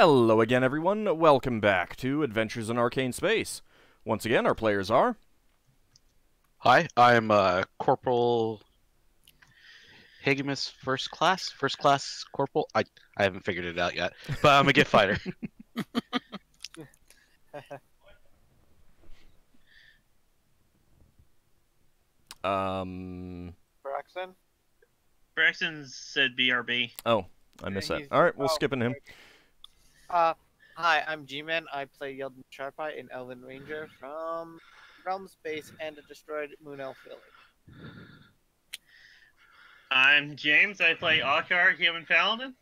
Hello again, everyone. Welcome back to Adventures in Arcane Space. Once again, our players are. Hi, I'm uh, Corporal Higgimus First Class. First Class Corporal. I I haven't figured it out yet, but I'm a giff fighter. Um. Braxon? Braxon said BRB. Oh, I missed that. All right, we'll oh, skip in him. okay. Uh, hi, I'm G-Man. I play Yeldan Sharpeye in Elven Ranger from Realm Space and the Destroyed Moon Elf Village. I'm James. I play Ockar, Human Paladin.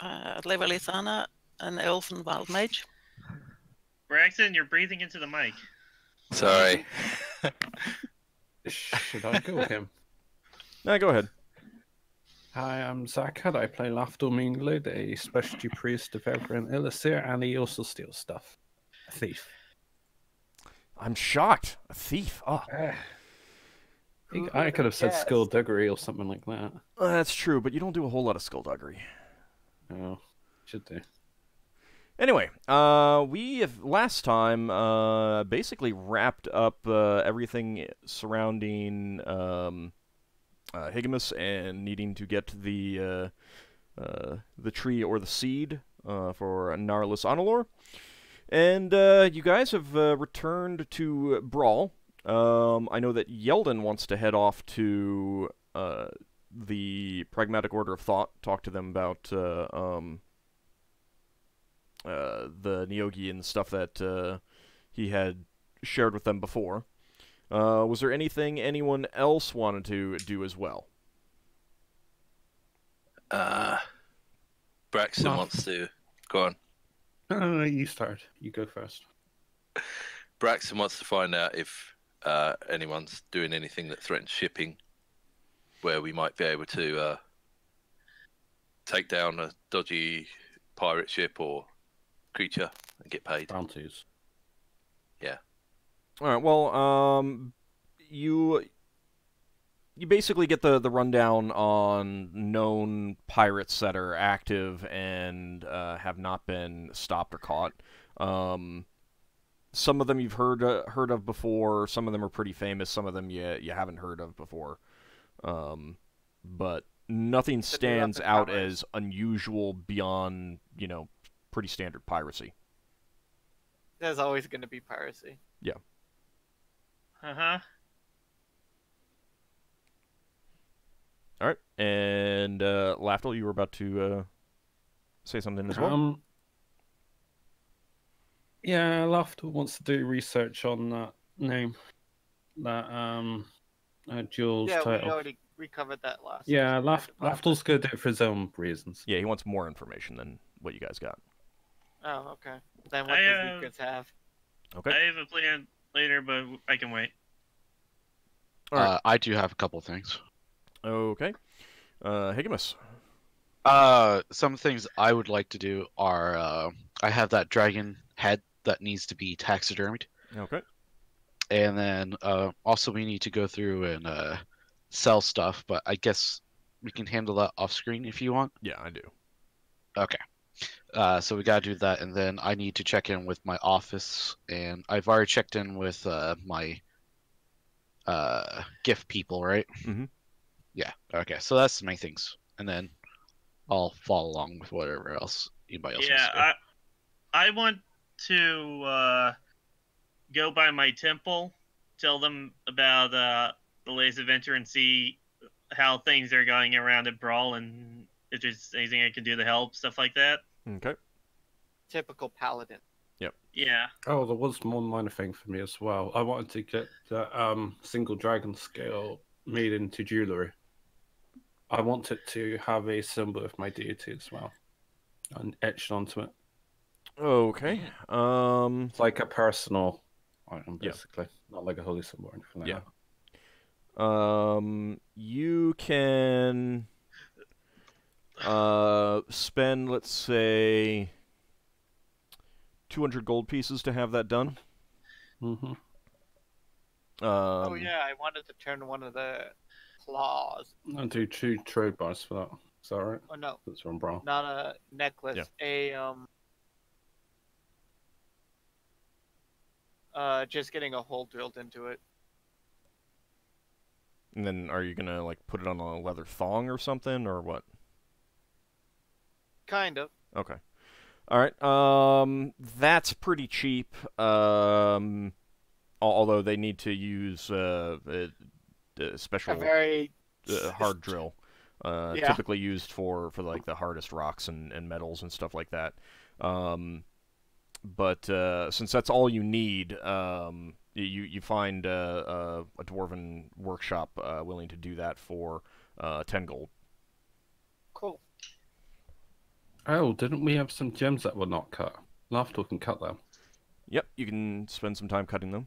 Uh, Levalithana, an elven wild mage. Braxon, you're breathing into the mic. Sorry. Should I go with him? Nah, go ahead. Hi, I'm Zakad. I play Lafdul Minglid, a specialty priest of Erevan Ilesere, and he also steals stuff. A thief. I'm shocked. A thief. Oh, I could have said skullduggery or something like that. uh, that's true, but you don't do a whole lot of skullduggery. Oh, should do. Anyway, uh, we have last time uh, basically wrapped up uh, everything surrounding um, uh, Higgimus and needing to get the uh, uh, the tree or the seed uh, for Narlis Onalor. And you guys have returned to Bral. Um, I know that Yeldan wants to head off to the Pragmatic Order of Thought, talk to them about um, the Neogi and stuff that he had shared with them before. Uh, was there anything anyone else wanted to do as well? Uh, Braxon No. wants to go on. No, no, no, you start. You go first. Braxon wants to find out if uh, anyone's doing anything that threatens shipping, where we might be able to uh, take down a dodgy pirate ship or creature and get paid. Bounties. All right. Well, um, you you basically get the the rundown on known pirates that are active and uh, have not been stopped or caught. Um, some of them you've heard uh, heard of before. Some of them are pretty famous. Some of them you you haven't heard of before. Um, but nothing stands out as unusual beyond you know pretty standard piracy. There's always going to be piracy. Uh huh. All right, and uh, Lafdul, you were about to uh, say something as well. Um, yeah, Lafdul wants to do research on that name. That, um, uh, Jules yeah, we title. already we covered that last. Yeah, session. Laf- Lafdul's going to do it for his own reasons. Yeah, he wants more information than what you guys got. Oh, okay. Then what I, does uh, Lucas have? Okay. I have a plan later, but I can wait. All right. uh, I do have a couple things. Okay. Uh, Higgimus. Uh, some things I would like to do are uh, I have that dragon head that needs to be taxidermied, Okay. and then uh, also we need to go through and uh, sell stuff. But I guess we can handle that off screen if you want. Yeah, I do. Okay. Uh, so we gotta do that, and then I need to check in with my office, and I've already checked in with uh, my uh, giff people, right? Mhm. Yeah. Okay. So that's the main things, and then I'll follow along with whatever else anybody else Yeah, wants to do. I I want to uh, go by my temple, tell them about uh, the latest adventure, and see how things are going around at Bral, and if there's anything I can do to help, stuff like that. Okay. Typical paladin. Yep. Yeah. Oh, there was one minor thing for me as well. I wanted to get the um, single dragon scale made into jewellery. I want it to have a symbol of my deity as well, and etched onto it. Okay. Um. It's like a personal item, Yeah. basically, not like a holy symbol or anything like Yeah. that. Um. You can. Uh, spend let's say. Two hundred gold pieces to have that done. Mm-hmm. Um, oh yeah, I wanted to turn one of the claws. I'll do two trade buys for that. Is that right? Oh no, That's from Brown. not a necklace. Yeah. A um. Uh, just getting a hole drilled into it. And then are you gonna like put it on a leather thong or something or what? Kind of. Okay. All right. Um, that's pretty cheap. Um, although they need to use uh, a, a A special very uh, hard drill, uh, Yeah. typically used for for like the hardest rocks and, and metals and stuff like that. Um, but uh, since that's all you need, um, you you find uh, uh, a dwarven workshop uh, willing to do that for uh, ten gold. cool. Oh, didn't we have some gems that were not cut? Lafdul can cut them. Yep, you can spend some time cutting them.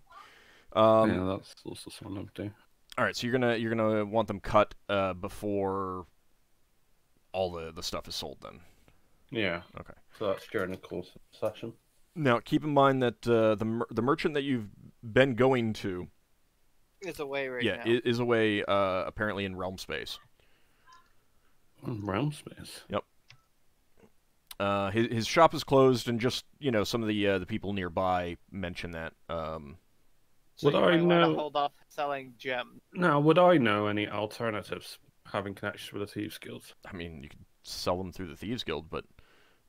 Um, yeah, that's also something I'd do. All right, so you're gonna you're gonna want them cut uh, before all the the stuff is sold. Then Yeah. Okay. So that's during the course of the session. now keep in mind that uh, the mer- the merchant that you've been going to, Is away right yeah, now. i- is away uh, apparently in realm space. Realm space. Uh, his his shop is closed, and just you know some of the uh, the people nearby mention that. Um, so Would you I might know- hold off selling gems. Now, would I know any alternatives having connections with the Thieves Guilds? I mean, you could sell them through the thieves guild, but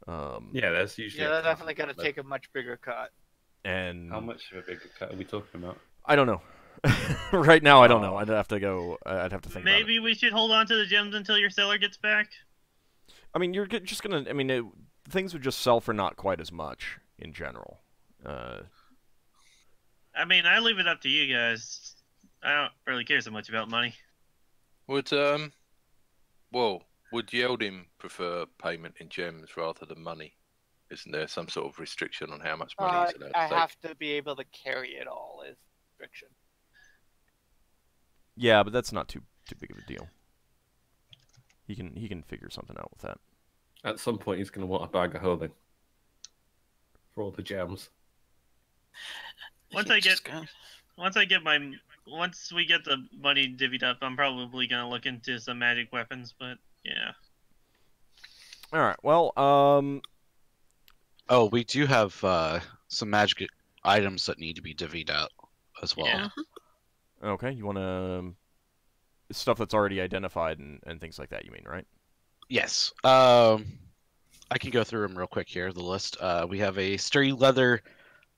um, Yeah, that's usually. Yeah, a they're definitely gonna take a much bigger cut. and How much of a bigger cut are we talking about? I don't know. right now, I don't know. Oh. I'd have to go. I'd have to think. about it. Maybe we should hold on to the gems until your seller gets back. I mean, you're just gonna. I mean, it, things would just sell for not quite as much in general. Uh, I mean, I leave it up to you guys. I don't really care so much about money. Would um, well, would Yeldan prefer payment in gems rather than money? Isn't there some sort of restriction on how much money Uh, he's allowed to I take? have to be able to carry it all. Is restriction. yeah, but that's not too too big of a deal. He can he can figure something out with that. At some point, he's going to want a bag of holding for all the gems. Once I get- go- Once I get my, once we get the money divvied up, I'm probably gonna look into some magic weapons. But yeah, All right. Well, um, Oh, we do have uh, some magic items that need to be divvied out as well. Yeah. okay. You want to stuff that's already identified and, and things like that. You mean right? Yes. Um, I can go through them real quick here. The list. Uh, we have a sturdy leather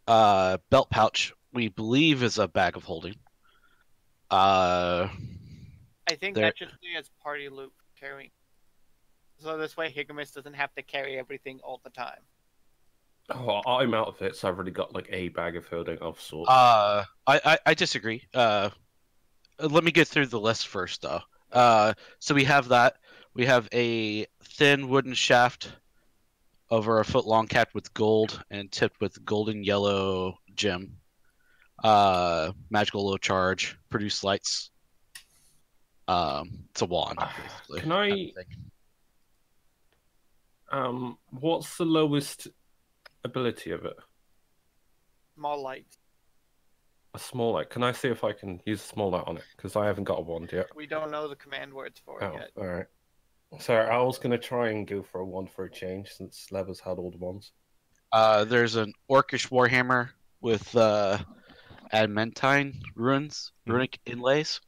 uh, belt pouch. We believe is a bag of holding. Uh, I think There- that should be as party loot carrying. So this way, Higgimus doesn't have to carry everything all the time. Oh, I'm out of it, so I've already got like a bag of holding of sorts. uh, I, I I disagree. Uh, let me get through the list first, though. Uh, so we have that. We have a thin wooden shaft over a foot long, capped with gold and tipped with golden yellow gem. Uh, magical low charge, produce lights. Um, it's a wand. Basically. Can I- type of. Um, what's the lowest ability of it? Small light. A small light. Can I see if I can use a small light on it? Because I haven't got a wand yet. We don't know the command words for it Oh, yet. all right. So I was gonna try and go for a wand for a change since Lever's had all the wands. Uh, there's an orcish warhammer with uh, adamantine runes, Mhm. runic inlays.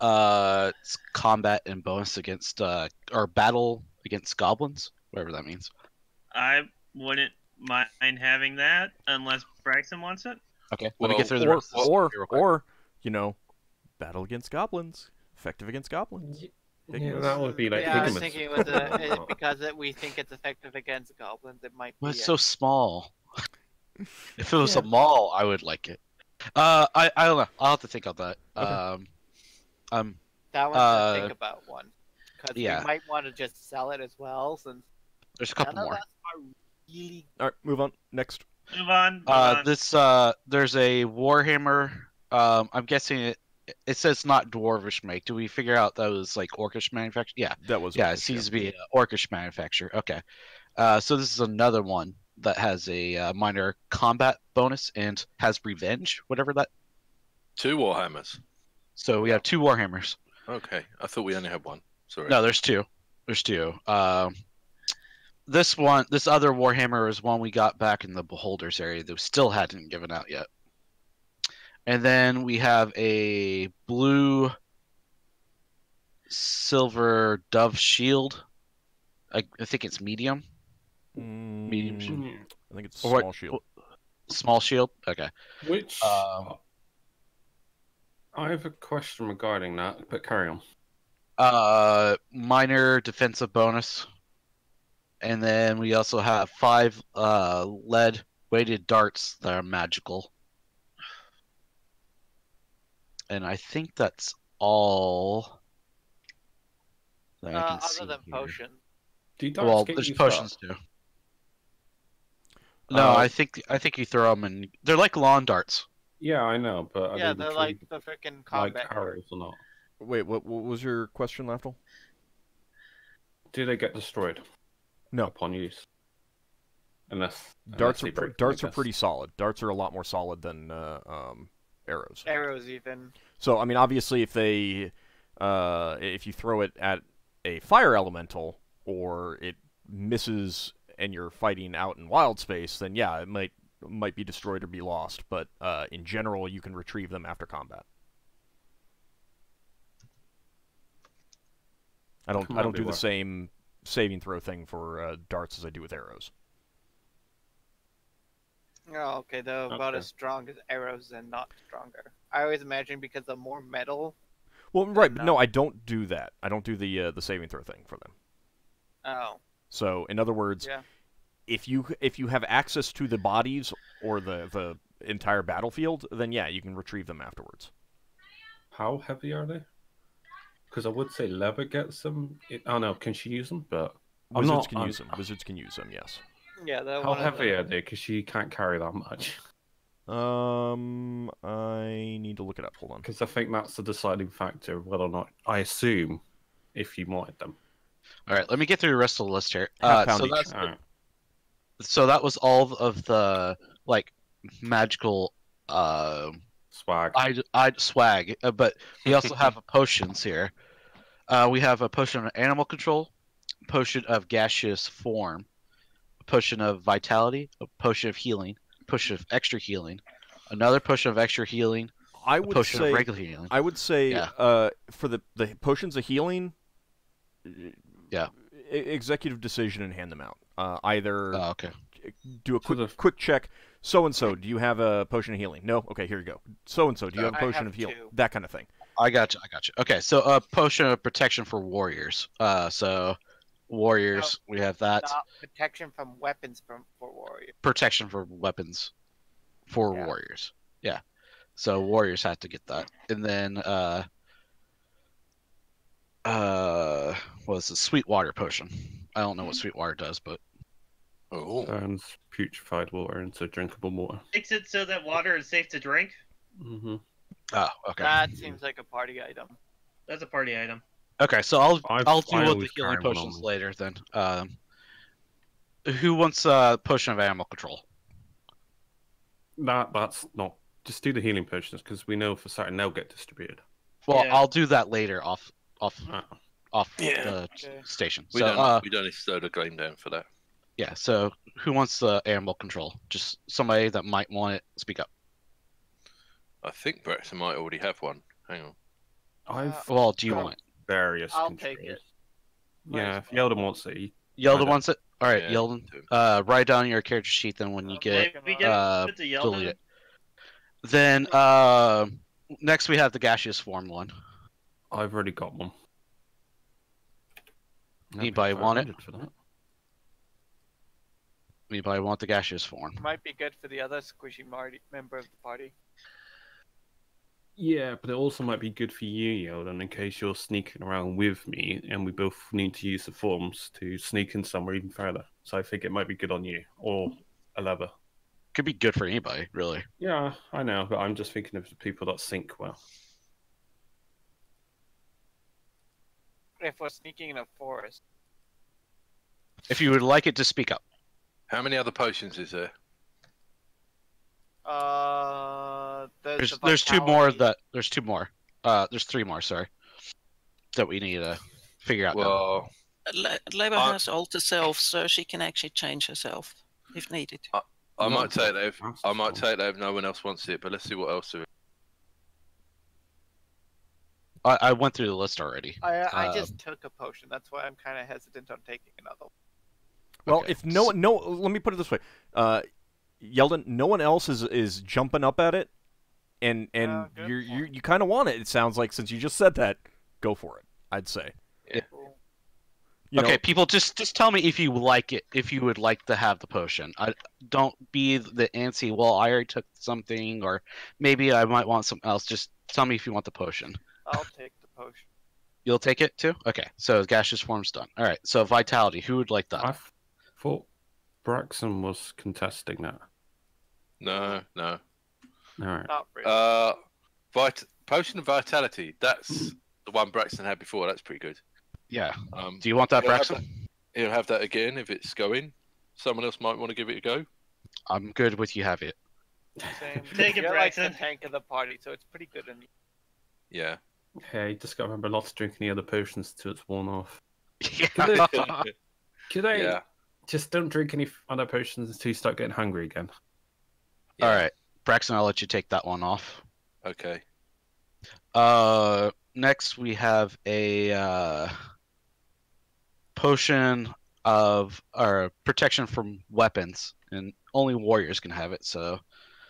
Uh, it's combat and bonus against uh, or battle against goblins, whatever that means. I wouldn't mind having that unless Braxon wants it. Okay, let Well, me get through the Or rest. of or or you know, battle against goblins, effective against goblins. Yeah, that would be like yeah, I was thinking it was because it, we think it's effective against goblins. It might be. Well, it's a- so small. if it was Yeah. a mall, I would like it. Uh, I I don't know. I'll have to think on that. Okay. Um, um, that one's uh, to think about one. Because yeah. we might want to just sell it as well, since there's a couple none more. of are really. All right, move on. Next. Move on. Move Uh, on. this uh, there's a Warhammer. Um, I'm guessing it. It says not dwarvish make. Do we figure out that was like orcish manufacture? Yeah, That was yeah. what It seems to be an orcish manufacture. Okay. Uh, so this is another one that has a uh, minor combat bonus and has revenge, whatever that. Two Warhammers. So we have two Warhammers. Okay, I thought we only had one. Sorry. No, there's two. There's two. Um, this one, this other Warhammer is one we got back in the Beholders area that we still hadn't given out yet. And then we have a blue silver dove shield. I, I think it's medium, Medium Mm, shield. Mm, I think it's Or what- small shield. small shield. Okay. Which Um, I have a question regarding that, but carry on. uh minor defensive bonus and then we also have five uh lead weighted darts that are magical and i think that's all that I Uh, can other see than here. potion. Do well there's potions up? too no Uh, i think i think you throw them and they're like lawn darts Yeah, I know, but are yeah, they they're like the freaking like arrows or not? Wait, what, what was your question, Lafdul? Do they get destroyed? No. Upon use. Unless Darts are break darts are pretty solid. Darts are a lot more solid than uh, um, arrows. Arrows even. So I mean, obviously, if they uh, if you throw it at a fire elemental or it misses and you're fighting out in wild space, then yeah, it might might be destroyed or be lost. But uh, in general, you can retrieve them after combat. I don't Come I don't do the Beware. same saving throw thing for uh, darts as I do with arrows. Oh, okay. They're about as strong as arrows and not stronger. I always imagine because the more metal. Well, right, but no, no. I don't do that. I don't do the uh, the saving throw thing for them. Oh, So, in other words, yeah. if you if you have access to the bodies or the the entire battlefield, then yeah, you can retrieve them afterwards. How heavy are they? Because I would say leather gets them. It, oh no, can she use them? But I'm Wizards not- can I'm- use them. Wizards can use them. Yes. Yeah, they're how one of heavy the- are they? Because she can't carry that much. Um, I need to look it up. Hold on. Because I think that's the deciding factor of whether or not I assume if you wanted them. all right let me get through the rest of the list here uh, so each. that's Alright. so that was all of the like magical uh Swag. I, I swag, uh, but we also have potions here. Uh, we have a potion of animal control, potion of gaseous form, a potion of vitality, a potion of healing, a potion of extra healing, another potion of extra healing, I a would potion say of regular healing. I would say Yeah. uh for the the potions of healing. Yeah. e- Executive decision and hand them out. Uh, either Oh, okay. do a So quick the- quick check. So and so, do you have a potion of healing? No. Okay, here you go. So and so, do you have a potion have of healing? two. That kind of thing. I got you. I got you. Okay, so a potion of protection for warriors. Uh, so warriors, we have that. Protection from weapons from for warriors. protection for weapons for Yeah. warriors. Yeah. So warriors have to get that. And then uh uh what is the Sweetwater potion. I don't know what Sweetwater does, but Oh, Turns putrefied water into drinkable water. Makes it so that water is safe to drink. Mm-hmm. oh, okay. That seems like a party item. That's a party item. Okay, so I'll I've- I'll I deal with the healing carry on potions me. later then. Um who wants a potion of animal control? That that's not. Just do the healing potions because we know for certain they'll get distributed. Well, Yeah. I'll do that later off off Ah, off Yeah. the Okay. station. we so don't uh we don't need to slow the game down for that. Yeah, so who wants the animal control? Just somebody that might want it, speak up. I think Braxon might already have one. Hang on. I've Well, do you Go. want it? Various. I'll take it. Yeah, Might if as well. Yeldan wants it, he- wants it? Alright, Yeah, Yeldan. do. Uh, write down your character sheet then when you Uh, get. We get uh, it delete it. Then, uh, next we have the gaseous form one. I've already got one. Anybody want it? For that. Anybody want the gaseous form? Might be good for the other squishy Marty member of the party. Yeah, but it also might be good for you, Yeldan, in case you're sneaking around with me and we both need to use the forms to sneak in somewhere even further. So I think it might be good on you or a leather. Could be good for anybody, really. Yeah, I know, but I'm just thinking of the people that sync well. If we're sneaking in a forest, If you would like it to speak up. How many other potions is there? uh, there's, There's the there's two more that there's two more. Uh, there's three more. Sorry. that we need to figure out. Well, Le- Leva Uh, has alter self, so she can actually change herself if needed. I Not might take that. If, I might take that if no one else wants it. But let's see what else. There is. I, I went through the list already. I I Um, just took a potion. That's why I'm kind of hesitant on taking another. one. Well, Okay, if no so- no, let me put it this way, uh, Yeldan, no one else is is jumping up at it, and and Uh, you're, you point. you kind of want it. It sounds like since you just said that, go for it. I'd say. Cool. You okay, know, people, just just tell me if you like it, if you would like to have the potion. I don't be the antsy. Well, I already took something, or maybe I might want something else. Just tell me if you want the potion. I'll take the potion. You'll take it too. Okay, so gaseous form's done. All right, so vitality. Who would like that? I f- thought Braxon was contesting that. No, no. All right. Not really. Uh, vit- potion of vitality. That's the one Braxon had before. That's pretty good. yeah. Um, Do you want that, Yeah, have Braxon? he'll have that again if it's going. Someone else might want to give it a go. I'm good with you have it. Same. Take it, You're like the Braxon. tank of the party, so it's pretty good. In Yeah. Hey, just got to remember not to drink any other potions till it's worn off. Yeah. Could I yeah. just don't drink any other potions until you start getting hungry again? yeah. All right, Braxon, I'll let you take that one off. Okay. Uh, next we have a uh, potion of or protection from weapons, and only warriors can have it. So,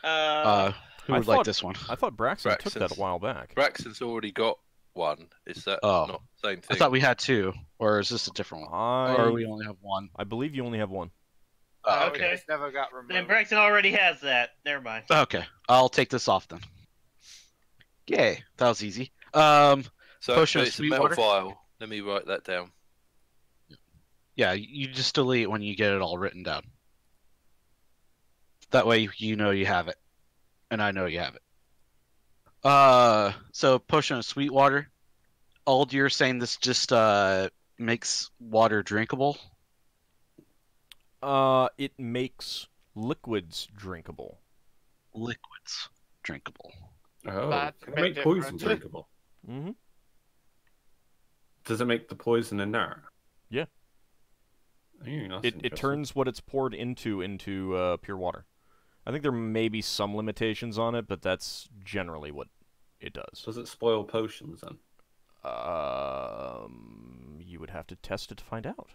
Uh, uh, who I would like this one? I thought Braxon took that a while back. Braxon's already got one. Is that Oh. not the same I thought we had two, or is this a different one? I Or we only have one? I believe you only have one. Oh, okay. okay. It's never got removed. then Braxon already has that. Never mind. Okay, I'll take this off then. Yay, that was easy. Um, so potion but of it's a sweet metal water? vial. Let me write that down. yeah, you just delete when you get it all written down. That way you know you have it, and I know you have it. Uh, so potion of sweet water. Auld, you're saying this just uh makes water drinkable? Uh, it makes liquids drinkable. Liquids drinkable. Oh, That's can it bit make poison drinkable? Mm-hmm. Does it make the poison in there? Yeah. Ooh, It it turns what it's poured into into uh, pure water. I think there may be some limitations on it, but that's generally what it does. Does it spoil potions then? Um, you would have to test it to find out.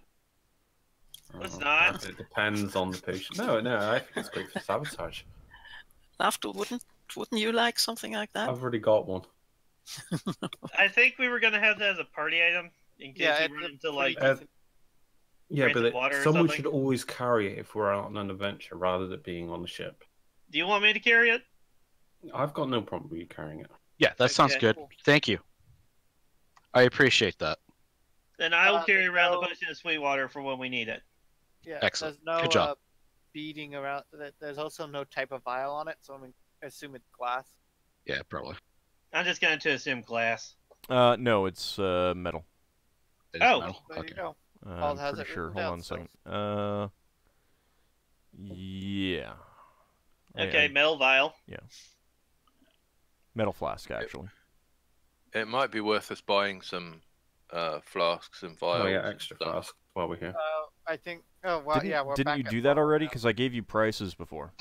It's Oh, not. It depends on the patient. No, no, I think it's great for sabotage. After, wouldn't wouldn't you like something like that? I've already got one. I think we were gonna have that as a party item in case Yeah, we run into like. Uh, Yeah, but it, someone should always carry it if we're out on an adventure rather than being on the ship. Do you want me to carry it? I've got no problem with you carrying it. Yeah, that sounds Okay, good. Thank you. I appreciate that. Then I will Uh, carry around the no. potion of sweet water for when we need it. Yeah, Excellent. There's no Good job. Uh, beating around. There's also no type of vial on it, so I'm gonna assume it's glass. Yeah, probably. I'm just going to assume glass. Uh, no, it's uh metal. It is Oh. metal. There Okay. you go. Uh, I'm pretty sure. Hold down, on a so- second. Uh, yeah. Okay, I- metal vial. Yeah. Metal flask actually. It might be worth us buying some uh, flasks and vials. Oh yeah, extra stuff. flask while we're here. Uh, I think. Oh well, didn't yeah. We're didn't back you do that already? Because I gave you prices before.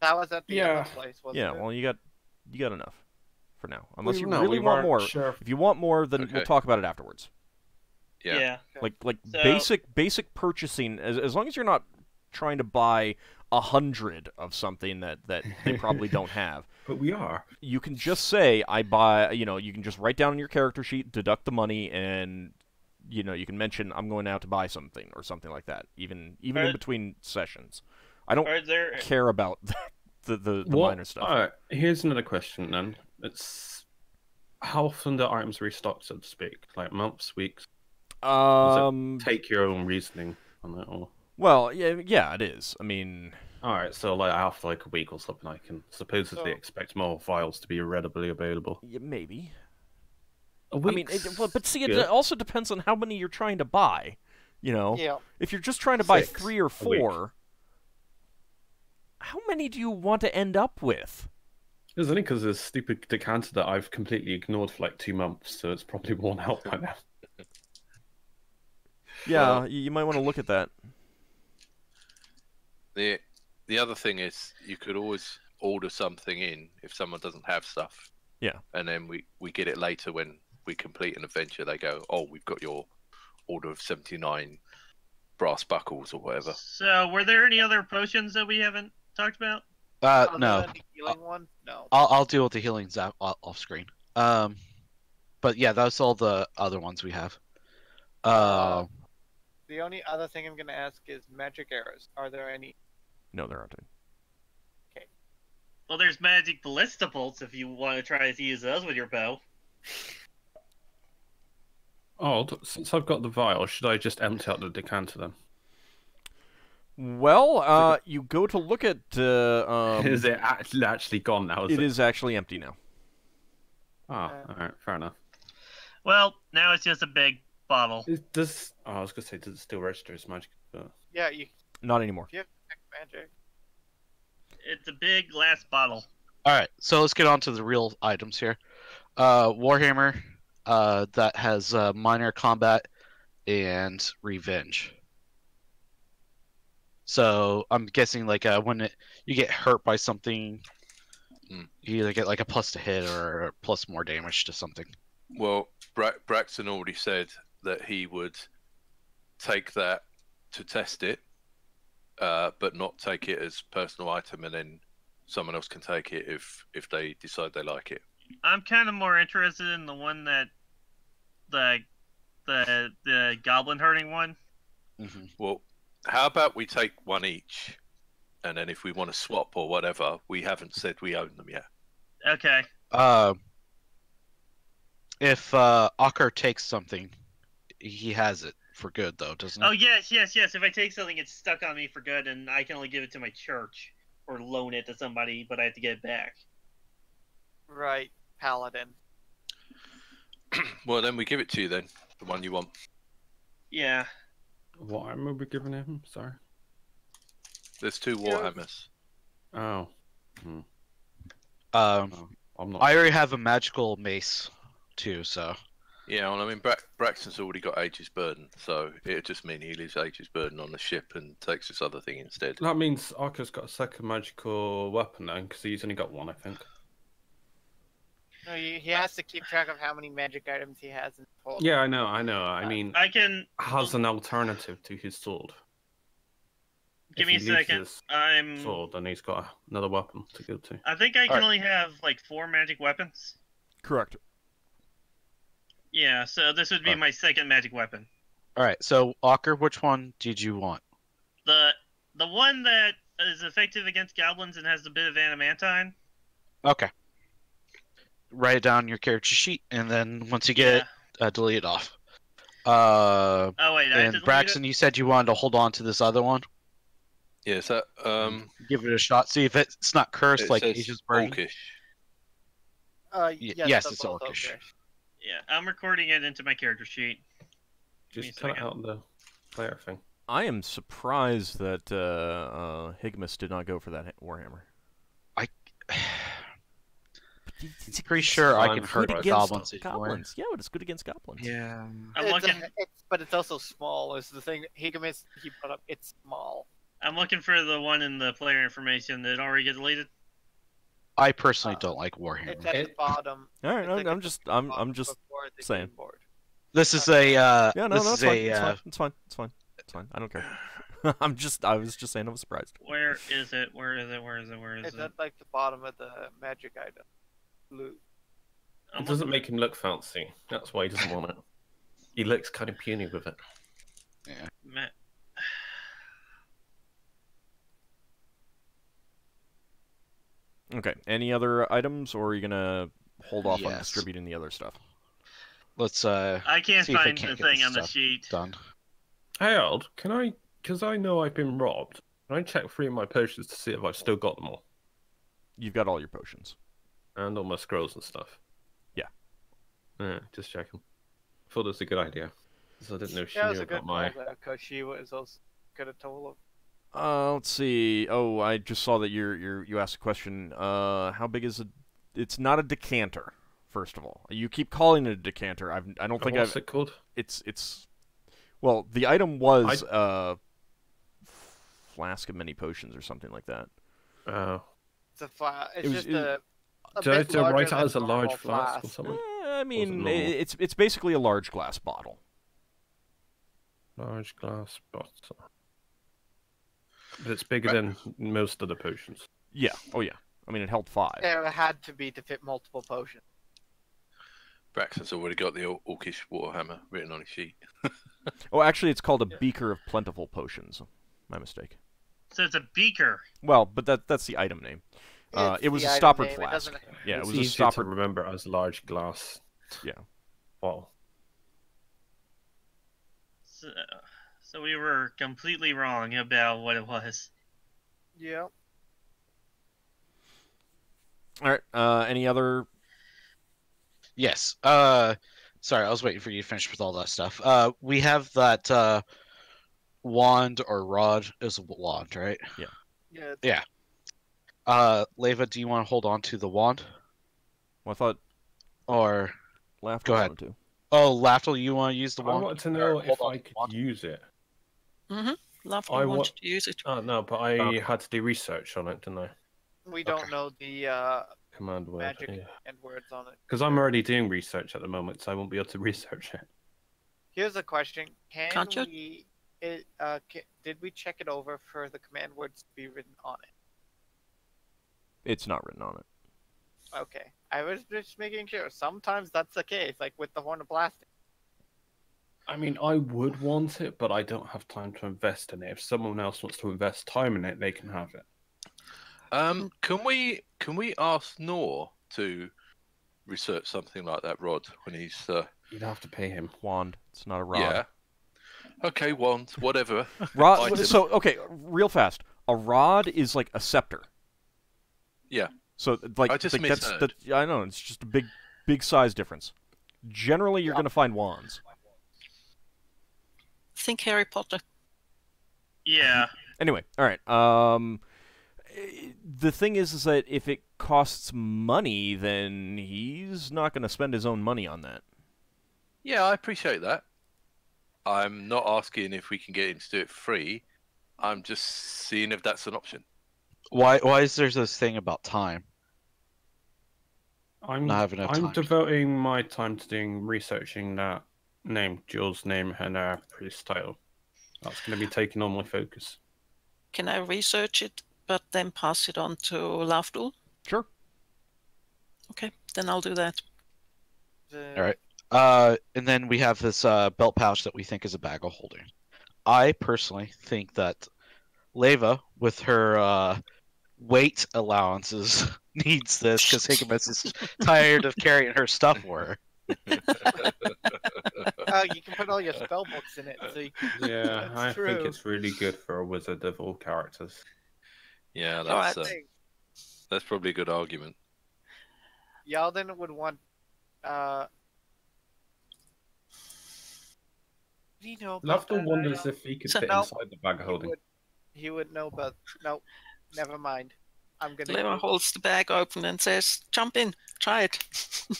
That was at the Yeah. other place, wasn't Yeah. it? Well, you got you got enough for now. Unless We- you no, really we want more. Sure. If you want more, then we'll talk about it afterwards. Yeah. Yeah. Okay. Like like So- basic basic purchasing. As as long as you're not trying to buy a hundred of something that that they probably don't have. But we are. you can just say I buy. You know, you can just write down on your character sheet, deduct the money, and you know you can mention I'm going out to buy something or something like that. Even even in between sessions, I don't there? care about the the, the What- minor stuff. Alright, here's another question then. It's how often do items restock, so to speak? Like months, weeks? um. Take your own reasoning on that, or Well, yeah, yeah, it is. I mean, alright, so like after like a week or something, I can supposedly So- expect more files to be readily available. yeah, maybe. A I mean, it, well, but see, it good. also depends on how many you're trying to buy. You know, Yeah. if you're just trying to buy Six three or four, how many do you want to end up with? It's only because there's stupid decanter that I've completely ignored for like two months, so it's probably worn out by now. Yeah, Well- you, you might want to look at that. The the other thing is you could always order something in if someone doesn't have stuff. Yeah. And then we, we get it later when we complete an adventure. They go, Oh, we've got your order of seventy nine brass buckles or whatever. So, were there any other potions that we haven't talked about? Uh, Other no. than the healing one? No. I'll I'll deal with the healings off, off screen. Um, but yeah, that's all the other ones we have. Uh, The only other thing I'm gonna ask is magic arrows. Are there any? No, there aren't. any. Well, there's magic ballista bolts if you want to try to use those with your bow. Oh, since I've got the vial, should I just empty out the decanter then? Well, uh, you go to look at. Uh, um, is it actually actually gone now? Is it is actually empty now. Ah, all right, fair enough. Well, now it's just a big bottle. Is, does oh, I was gonna say, does it still register as magic? But... Yeah, you Not anymore. check magic. It's a big glass bottle. all right, so let's get on to the real items here. Uh, Warhammer, uh, that has uh, minor combat and revenge. So I'm guessing like uh, when it, you get hurt by something, Hmm. you either get like a plus to hit or plus more damage to something. Well, Bra- Braxon already said that he would take that to test it, uh, but not take it as personal item, and then someone else can take it if if they decide they like it. I'm kind of more interested in the one that the the the goblin herding one. hmm Well, how about we take one each, and then if we want to swap or whatever, we haven't said we own them yet. Okay. Uh, if uh, Ockar takes something, he has it for good though, doesn't he? Oh yes, yes, yes. If I take something, it's stuck on me for good, and I can only give it to my church or loan it to somebody, but I have to get it back. Right, paladin. Well, then we give it to you then, the one you want. Yeah. What I remember giving him? Sorry. There's two Yeah. warhammers. Oh, Um, no, I'm not. I already have a magical mace too, so Yeah, well, I mean, Bra- Braxon's already got Aegis Burden, so it'd just mean he leaves Aegis Burden on the ship and takes this other thing instead. That means Arko's got a second magical weapon then, because he's only got one, I think. No, he, he has to keep track of how many magic items he has in total. Yeah, I know, I know. I mean, I can has an alternative to his sword. give If me a he loses second. his I'm. Sword, then he's got another weapon to go to. I think I can Alright. only have like four magic weapons. Correct. Yeah, so this would be Alright. my second magic weapon. all right. So Ockar, which one did you want? The the one that is effective against goblins and has a bit of adamantine. Okay. Write it down in your character sheet, and then once you get it, uh, delete it off. Uh, Oh wait, I have to and delete Braxon, you said you wanted to hold on to this other one. Yeah, so um, Give it a shot. See if it's not cursed it like says Asia's burden. Orcish. Uh, yes, yes, it's both orcish. okay. Yeah, I'm recording it into my character sheet. Give me a Just cut out the player thing. I am surprised that uh, uh, Higgimus did not go for that warhammer. Warhammer. I'm pretty sure I can good hurt against goblins if goblins. Yeah, but it's good against goblins. Yeah. I'm It's, looking. a, it's but it's also small. Is the thing he commits? he put up? It's small. I'm looking for the one in the player information that already get deleted. I personally Uh, don't like Warhammer. It's at the bottom. All right, I'm, like I'm just I'm I'm just saying. board. This is a. Uh, yeah no this no is it's fine. a. It's Uh, fine. It's fine. It's fine. It's fine. I don't care. I'm just I was just saying I was surprised. Where is it? Where is it? Where is it? Where is It's it? at like the bottom of the magic item. Blue. It doesn't make him look fancy. That's why he doesn't want it. He looks kind of puny with it. Ma- Okay. Any other items, or are you gonna hold off on distributing the other stuff? let's uh I can't See if I find can't the thing on the sheet. done. Harold, can I? Because I know I've been robbed. Can I check three of my potions to see if I've still got them all You've got all your potions. And all my scrolls and stuff? Yeah. Yeah, just checking. Thought it was a good idea. So I didn't know if she Yeah, it was knew a good about my. because she was also could have told him. Uh, let's see. Oh, I just saw that you're you're you asked a question. Uh, how big is the it's not a decanter. First of all, you keep calling it a decanter. I've I don't think What's I've it called? it's it's well the item was uh flask of many potions or something like that. Uh, It's a fla- It's was- just it- a. a do I bit have to write than out as a large normal flask or something? Eh, I mean, normal? it's it's basically a large glass bottle. Large glass bottle. But it's bigger than most of the potions. Yeah. Oh yeah. I mean, it held five. There had to be to fit multiple potions. Braxon's already got the Or- Orcish Warhammer written on his sheet. Oh, actually, it's called a beaker of plentiful potions. My mistake. So it's a beaker. Well, but that that's the item name. Uh, it was a stoppered name, it flask. Yeah, it it's was a stoppered. to remember as large glass. Yeah. Bottle. So, so we were completely wrong about what it was. Yeah. All right. Uh, any other? Yes. Uh, sorry, I was waiting for you to finish with all that stuff. Uh, we have that uh, wand or rod is a wand, right? Yeah. Yeah. Yeah. Uh, Leva, do you want to hold on to the wand Well, I thought or Lafdul Go ahead. to. oh, Lafdul, you want to use the wand? I wand? wanted to know hold if on I could wand? use it. Mm-hmm. Lovely I wa- wanted to use it. Oh no, but I had to do research on it, didn't I? We don't Okay. know the uh, Command word. magic and words on it. Because I'm already doing research at the moment, so I won't be able to research it. Here's a question: Can Can't you? we? It, uh, ca did we check it over for the command words to be written on it? It's not written on it. Okay, I was just making sure. Sometimes that's the case, like with the horn of blasting. I mean, I would want it, but I don't have time to invest in it. If someone else wants to invest time in it, they can have it. Um, can we can we ask Nor to research something like that, Rod, when he's uh, You'd have to pay him. Wand. It's not a rod. yeah. Okay, wand, whatever. Rod. So okay, real fast. A rod is like a scepter. Yeah. So like, I just like that's misheard. that. I know it's just a big, big size difference. Generally, you're Yeah. gonna find wands. Think Harry Potter. Yeah. Anyway, all right. Um, the thing is, is that if it costs money, then he's not gonna spend his own money on that. Yeah, I appreciate that. I'm not asking if we can get him to do it free. I'm just seeing if that's an option. Why? Why is there this thing about time? I'm Not having enough I'm time devoting my time to doing researching that name, Jules' name, and uh, priest title. That's going to be taking all my focus. Can I research it, but then pass it on to Lafdul? Sure. Okay, then I'll do that. The- All right. Uh, and then we have this uh, belt pouch that we think is a bag of holding. I personally think that Leva, with her uh, weight allowances, needs this because Higgimus is tired of carrying her stuff for her. Uh, you can put all your spell books in it, so can... Yeah, That's I think it's really good for a wizard of all characters. Yeah, All right. that's uh, that's probably a good argument. Yeldan would want. Uh, what you know about Lafdul that wonders if he could So fit now- inside the bag of He holding. would, he would know, but no, never mind. I'm gonna. Leva holds the bag open and says, "Jump in, try it."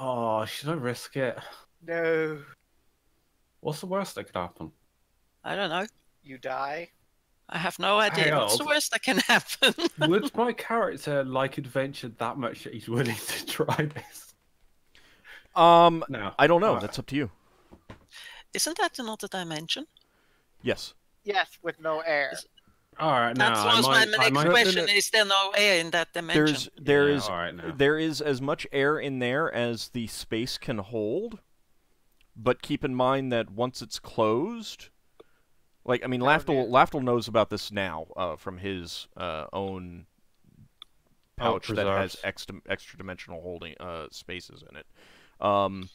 Oh, should I risk it? No, What's the worst that could happen? I don't know. you die. I have no idea. What's the worst that can happen? Would my character like adventure that much that he's willing to try this? Um, No. I don't know. Uh, That's up to you. Isn't that another dimension? Yes. Yes, with no air. All right, now That I was might, my next might... no, question. no. Is there no air in that dimension? There's there Yeah, is all right now. there is as much air in there as the space can hold. But keep in mind that once it's closed, like I mean, Oh, Lafdul. Lafdul knows about this now uh, from his uh, own Oh, pouch that has extra extra dimensional holding uh, spaces in it. Um,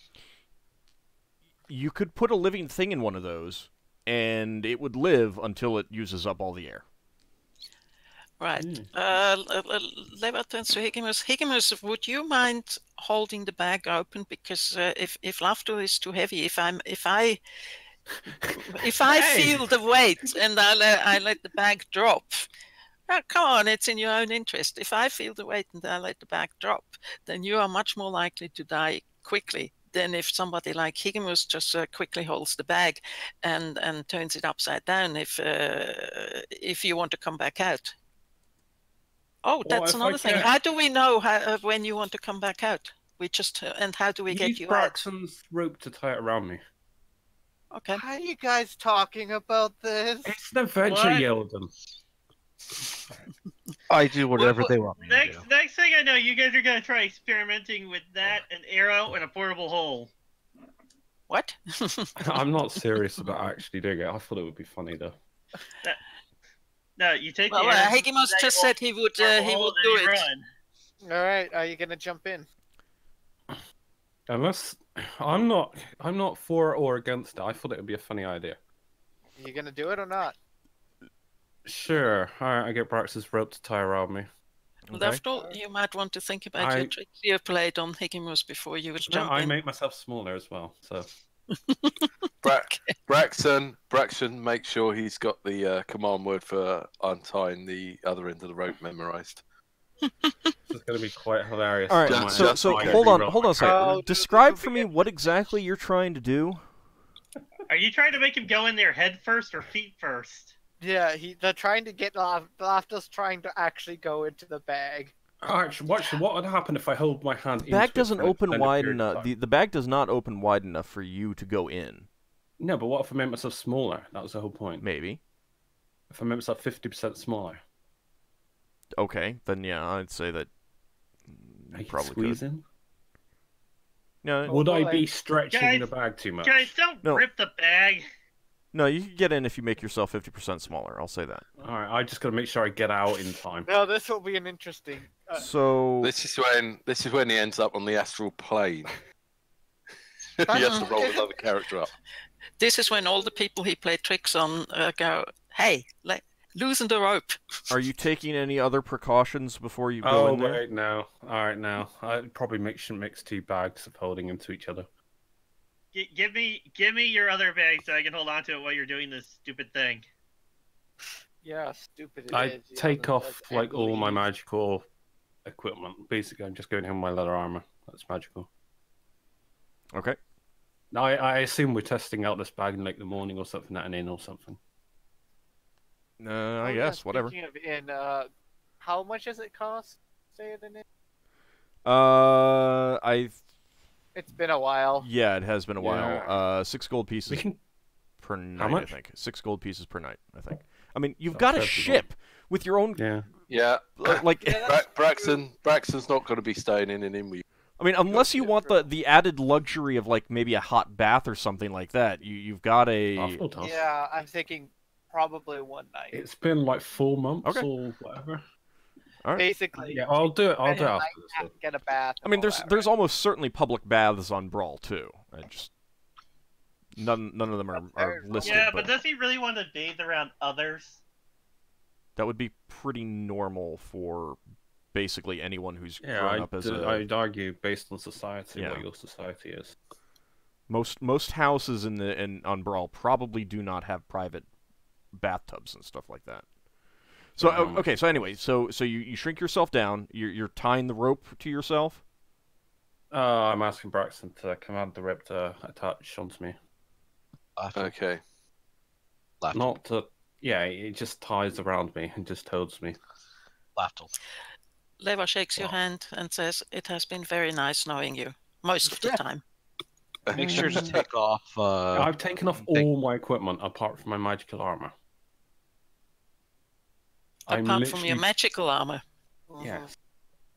you could put a living thing in one of those, and it would live until it uses up all the air. Right. Mm. Uh, l- l- Leva turns to Higgimus. Higgimus, would you mind holding the bag open? Because uh, if if Lafdul is too heavy, if I'm if I if I Hey! feel the weight and I let I let the bag drop, Oh, come on, it's in your own interest. If I feel the weight and I let the bag drop, then you are much more likely to die quickly than if somebody like Higgimus just uh, quickly holds the bag and, and turns it upside down if uh, if you want to come back out. Oh, that's if another thing. How do we know how, uh, when you want to come back out? We just uh, and how do we get Use you Braxon's rope to tie it around me. Okay. How are you guys talking about this? It's an adventure, What? Yeldan. I do whatever Well, they want me to Next, do. next thing I know, you guys are gonna try experimenting with that, an arrow, and a portable hole. What? I'm not serious about actually doing it. I thought it would be funny though. No, you take well, the uh, arrow, just said he would uh, he will do it. run. All right, are you gonna jump in? Unless I'm not, I'm not for or against it. I thought it would be a funny idea. Are you gonna do it or not? Sure. All right, I get Brax's rope to tie around me. Okay. Lefto, you might want to think about I- your tricks you played on Higgimus before you would No, jump I in. make myself smaller as well. So Bra- Braxon, Braxon, make sure he's got the uh, command word for untying the other end of the rope memorized. it's going to be quite hilarious. All right, Just- so so hold on, hold on a second. Oh, Describe for me what exactly you're trying to do. Are you trying to make him go in there head first or feet first? Yeah, he. They're trying to get Laf- Lafta's trying to actually go into the bag. Actually, what, actually, what would happen if I hold my hand? The bag into doesn't for open wide enough. The, the bag does not open wide enough for you to go in. No, but what if I made myself smaller? That was the whole point. Maybe. If I made myself fifty percent smaller, Okay, then yeah, I'd say that I you could probably squeeze could. in. No, Would I be stretching Guys- the bag too much? Guys, don't No. rip the bag. no, you can get in if you make yourself fifty percent smaller. I'll say that. All right, I just got to make sure I get out in time. No, this will be an interesting. Uh, So This is when this is when he ends up on the astral plane. he has to roll another character up. This is when all the people he played tricks on uh, go, "Hey, le- loosen the rope." Are you taking any other precautions before you go Oh in there? wait, no. All right, now I probably make shouldn't mix two bags of holding into each other. G- give me, give me your other bag so I can hold on to it while you're doing this stupid thing. yeah, stupid. it I is, take that off does like all my magical equipment. Basically, I'm just going in with my leather armor. That's magical. Okay. Now, I, I assume we're testing out this bag in like the morning or something at an inn or something. Uh, Oh, I yeah, guess whatever. of in, uh, how much does it cost? Say it in it. Uh, I It's been a while. yeah, it has been a while. Yeah. Uh, six gold pieces can. per night. I much? think six gold pieces per night. I think. I mean, you've Oh, got a 30 gold. ship with your own Yeah. Yeah, uh, like. Yeah, Bra- Braxon, Braxon's not going to be staying in an inn with you. I mean, unless you want the the added luxury of like maybe a hot bath or something like that, you you've got a. Yeah, I'm thinking probably one night. It's been like four months Okay. or whatever. All right. Basically, Yeah, I'll do it. I'll do it after this. get a bath. I mean, there's that, there's right? almost certainly public baths on Bral too. I just none none of them are, are listed. yeah, but but does he really want to bathe around others? that would be pretty normal for basically anyone who's Yeah, grown I'd, up as uh, a I'd argue based on society Yeah. what your society is. most most houses in the in on Bral probably do not have private bathtubs and stuff like that. So Um, okay, so anyway, so so you, you shrink yourself down. You're you're tying the rope to yourself. Uh, I'm asking Braxon to command the rip to attach onto me. Okay. Left. Not to. Yeah, it just ties around me and just holds me. Left. Leva shakes your hand and says, "It has been very nice knowing you most of the time." Make sure to take off. Uh, I've taken off take- all my equipment apart from my magical armor. I'm Apart from your magical armor. Yes.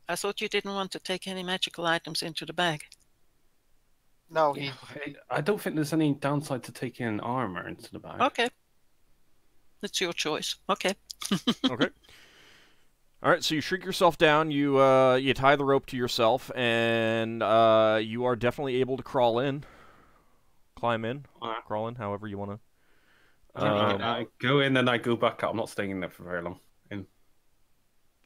I thought you didn't want to take any magical items into the bag. No, he. I- I don't think there's any downside to taking armor into the bag. Okay, it's your choice. Okay. Okay. All right, so you shrink yourself down. You uh, you tie the rope to yourself, and uh, you are definitely able to crawl in, climb in, Alright. crawl in, however you want to. Uh, I go in and I go back out. I'm not staying in there for very long. In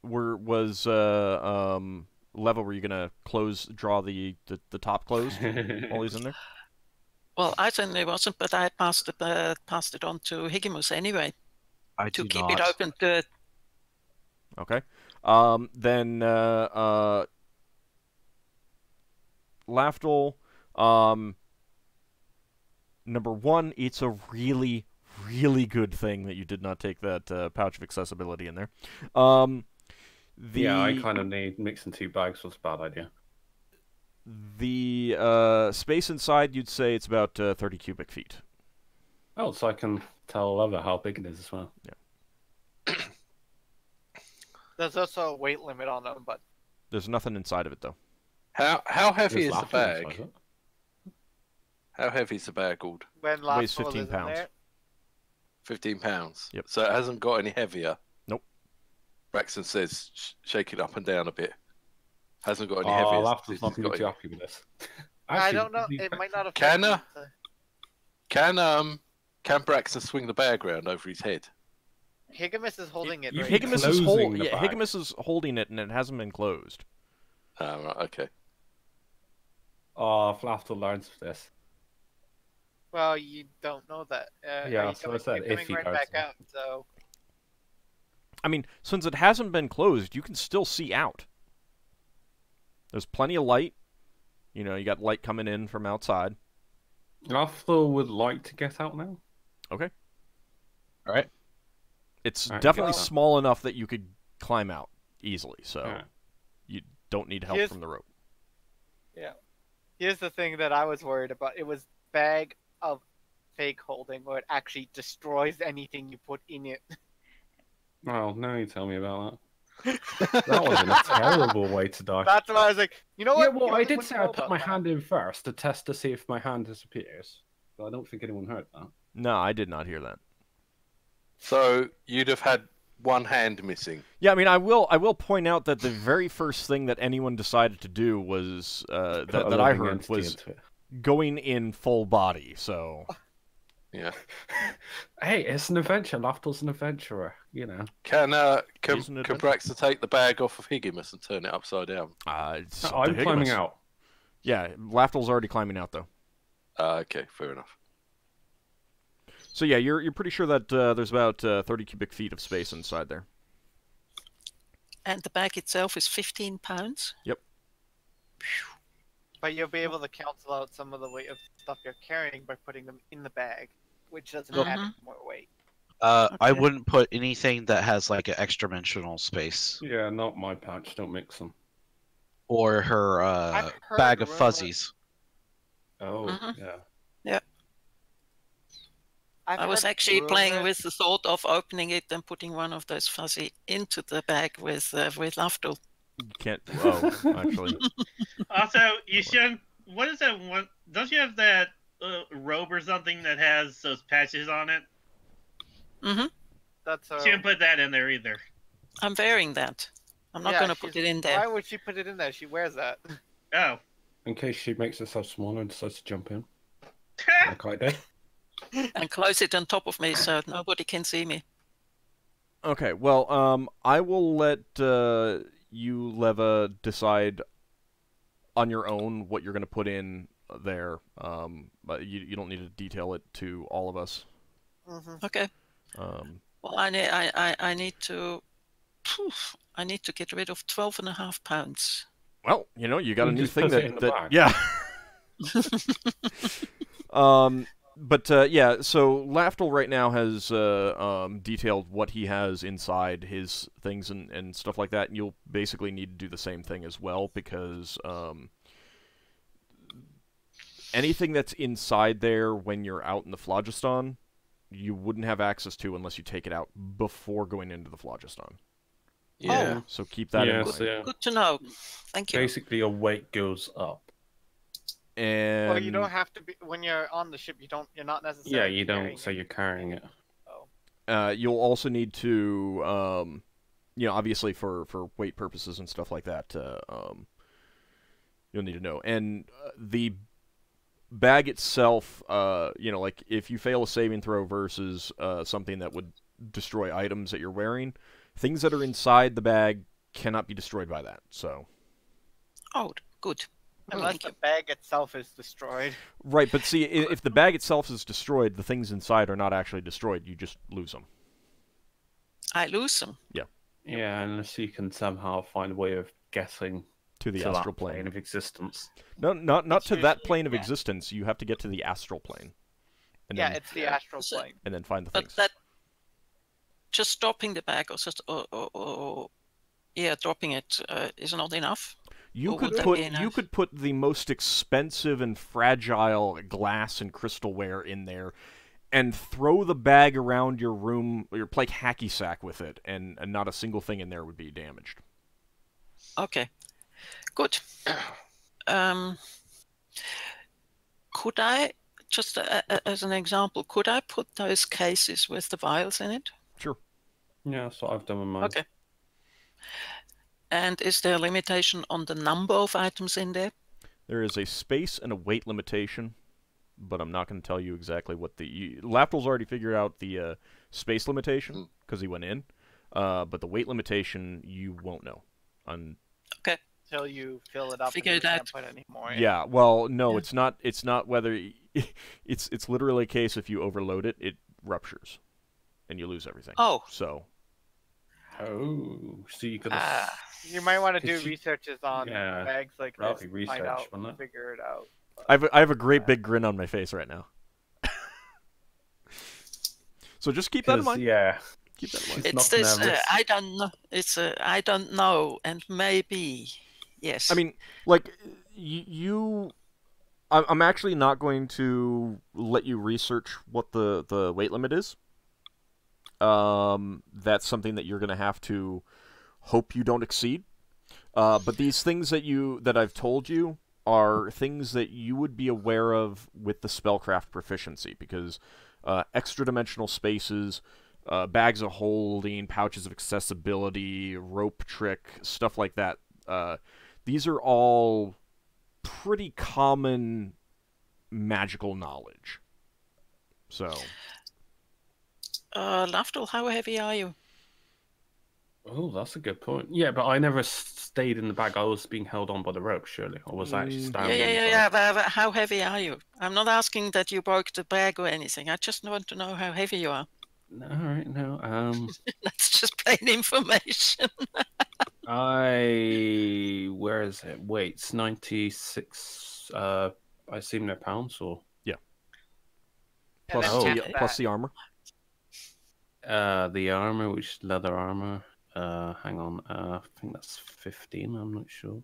Were was uh, um, level? Were you gonna close, draw the the, the top closed while he's in there? Well, I certainly wasn't, but I passed it uh, passed it on to Higgimus anyway I to keep not. it open. To, Okay. Um, then uh, uh, Lafdul, um, number one, it's a really, really good thing that you did not take that uh, pouch of accessibility in there. Um, the Yeah, I kind of need mixing two bags was a bad idea. the uh, space inside, you'd say it's about uh, 30 cubic feet. Oh, so I can tell Lover how big it is as well. There's also a weight limit on them, but There's nothing inside of it though. How how heavy There's is the bag? How heavy is the bag called? when Weighs last roll 15 pounds. there, Fifteen pounds. Yep. So it hasn't got any heavier. Nope. Braxon says, sh- shake it up and down a bit. Hasn't got any Oh, heavier. Laughter's It's not going to be too happy with this. I don't know. It might not have. Can, uh, Can um can Braxon swing the bag around over his head? Higgimus is holding it. you Right hit- Higgimus is, closing hol- the yeah, bag. Higgimus is holding it and it hasn't been closed. Ah, right, okay. Oh, Laughter learns this. Well, you don't know that. Uh, Yeah, so coming, I said you're if coming he right goes back to- out. So I mean, since it hasn't been closed, you can still see out. There's plenty of light. You know, you got light coming in from outside. Laughter would like to get out now. Okay. All right. It's Alright, definitely small enough that you could climb out easily. So Alright. you don't need help Here's- from the rope. Yeah. Here's the thing that I was worried about. It was bag of fake holding, where it actually destroys anything you put in it. Well, now you tell me about that. That was a terrible way to die. That's why I was like, you know what? Yeah, what? well, You I did say I put my that. hand in first to test to see if my hand disappears. But I don't think anyone heard that. No, I did not hear that. So you'd have had one hand missing. Yeah, I mean, I will. I will point out that the very first thing that anyone decided to do was uh, that, that I living heard was going in full body. So Yeah. Hey, it's an adventure. Laughter's an adventurer, you know. Can uh can, can a- Braxon take the bag off of Higgimus and turn it upside down? uh, it's up I'm climbing out. Yeah, Lafdul's already climbing out though. Ah, okay, fair enough. So yeah, you're you're pretty sure that uh, there's about uh, 30 cubic feet of space inside there. And the bag itself is 15 pounds. Yep. But you'll be able to cancel out some of the weight of stuff you're carrying by putting them in the bag, which doesn't add Mhm. more weight. Uh, I wouldn't put anything that has like an extra dimensional space Yeah, not my pouch. Don't mix them. or her uh, bag of fuzzies. Oh, Mhm. yeah. I've I was heard actually playing rumor- with the thought of opening it and putting one of those fuzzy into the bag with uh, with Lafdul. You can't. Oh, actually, Also, you should. What is that one? Don't you have that uh, robe or something that has those patches on it? Mm-hmm. That's uh, Shouldn't put that in there either. I'm wearing that. I'm not Yeah, going to put it in there. Why would she put it in there? She wears that. Oh. In case she makes herself smaller and decides to jump in. Like I did. And close it on top of me so nobody can see me. okay. Well, um, I will let uh, you, Leva, decide on your own what you're going to put in there. Um, but you you don't need to detail it to all of us. hmm Okay. Um, Well, I need I, I, I need to phew, I need to get rid of 12 and a half pounds. well, you know, you got a new thing that, that yeah. um, but uh, yeah, so Lafdul right now has uh, um, detailed what he has inside his things and, and stuff like that. And you'll basically need to do the same thing as well because um, anything that's inside there when you're out in the phlogiston, you wouldn't have access to unless you take it out before going into the phlogiston. Yeah. So keep that in mind. yeah. Good to know. Thank you. Basically, your weight goes up. And Well, you don't have to be when you're on the ship. You don't. You're not necessarily. Yeah, you don't So it. you're carrying it. uh, you'll also need to, um, you know, obviously for, for weight purposes and stuff like that, uh, um, you'll need to know. And uh, the bag itself, uh, you know, like if you fail a saving throw versus uh, something that would destroy items that you're wearing, things that are inside the bag cannot be destroyed by that. So Oh, good. Unless the bag itself is destroyed. right, but see, if the bag itself is destroyed, the things inside are not actually destroyed. You just lose them. I lose them. Yeah, Yeah, unless you can somehow find a way of getting To the to astral that plane plane. of existence. No, not not It's to that plane of yeah. existence. You have to get to the astral plane, and yeah, then it's the astral So- plane. and then find the But things. that just dropping the bag or just or, or, or yeah, dropping it uh, is not enough. You or could put you enough? could put the most expensive and fragile glass and crystalware in there, and throw the bag around your room or play hacky sack with it, and, and not a single thing in there would be damaged. Okay, good. Um, could I just uh, as an example, could I put those cases with the vials in it? Sure. Yeah, that's what I've done with mine. Okay. And is there a limitation on the number of items in there? There is a space and a weight limitation, but I'm not going to tell you exactly what the. You, Laptol's already figured out the uh, space limitation Mm. because he went in, uh, but the weight limitation you won't know. On Till you fill it up Figure and it you can't put any more in. yeah, well, no, Yeah. it's not. It's not whether it's it's literally a case if you overload it, it ruptures, and you lose everything. Oh, So Oh, so you could ah, You might want to do If researches on Yeah, bags like probably this. Find research, out, wouldn't it? figure it out. I have a, I have a great big grin on my face right now. so just keep that in mind. yeah, Keep that in mind. It's it's this. Uh. I don't know. It's uh, I don't know, and maybe yes. I mean, like y- you, I'm I'm actually not going to let you research what the the weight limit is. Um, that's something that you're going to have to hope you don't exceed. Uh, but these things that you that I've told you are things that you would be aware of with the spellcraft proficiency because uh, extra dimensional spaces, uh, bags of holding, pouches of accessibility, rope trick, stuff like that. Uh, these are all pretty common magical knowledge. So, uh, Lafdul, how heavy are you? Oh, that's a good point. Yeah, but I never stayed in the bag. I was being held on by the rope, surely, or was I actually Mm. Yeah, standing? yeah, yeah, yeah. But, but how heavy are you? I'm not asking that you broke the bag or anything. I just want to know how heavy you are. No, all right, no. Um, That's just plain information. I where is it? Weights ninety six. Uh, I assume they're pounds or yeah. plus, Oh. the, plus the armor. Uh the armor, which is leather armor. Uh, hang on. Uh, I think that's fifteen. I'm not sure.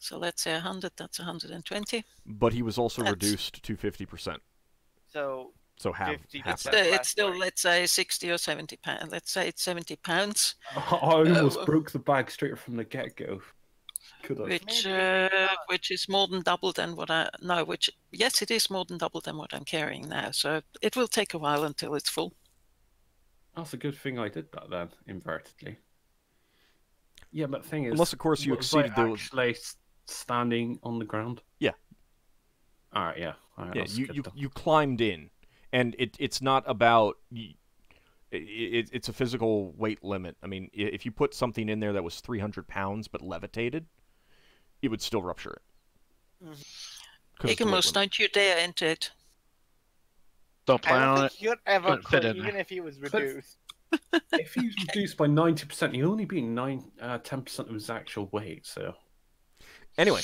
So let's say 100. That's 120. But he was also That's- reduced to 50%. So So half, 50%. half It's, that. uh, it's still weight. let's say 60 or 70 pounds. Let's say it's 70 pounds, I almost Uh, broke the bag straight from the get go. Could have. which uh, which is more than double than what I no. Which yes, it is more than double than what I'm carrying now. So it will take a while until it's full. That's a good thing I did that then, invertedly. Yeah, but the thing is, Unless, of course, you was I exceeded the- actually s- standing on the ground. Yeah. All right. Yeah. All right, yeah, you, you, then. you climbed in. And it, it's not about. y- It, it's a physical weight limit. I mean, if you put something in there that was 300 pounds but levitated, it would still rupture it. Mhm. 'Cause it's a weight Higgimus, don't you dare enter it. Don't I plan on it. you'd ever Couldn't fit could, in even if he was reduced. if he's reduced by ninety percent, he'll only be nine, uh, ten percent of his actual weight. So Anyway,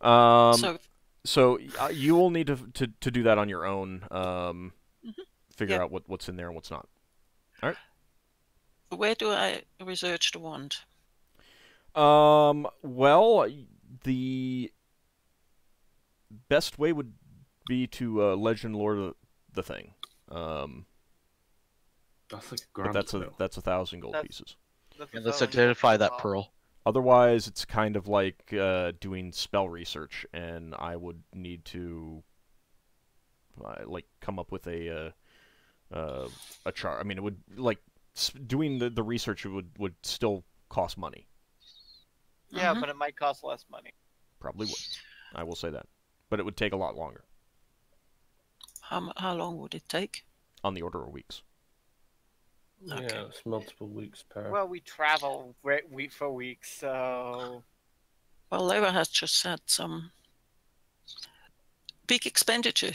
um, so so uh, you will need to, to to do that on your own. Um, Mhm. figure Yeah. out what, what's in there and what's not. All right. Where do I research the wand? Um, well, the best way would be to uh, legend lore the, the thing. Um, that's like a but grand. that's a that's a thousand gold That's- pieces. That's Yeah, let's identify that pearl. Otherwise, it's kind of like uh, doing spell research, and I would need to uh, like come up with a uh, uh, a chart. I mean, it would like doing the, the research would would still cost money. Yeah, Mhm. but it might cost less money. Probably would. I will say that, but it would take a lot longer, How, how long would it take? on the order of weeks. Okay. Yeah, it's multiple weeks per. Well, we travel week for week, so Well, Laura has just said some big expenditure.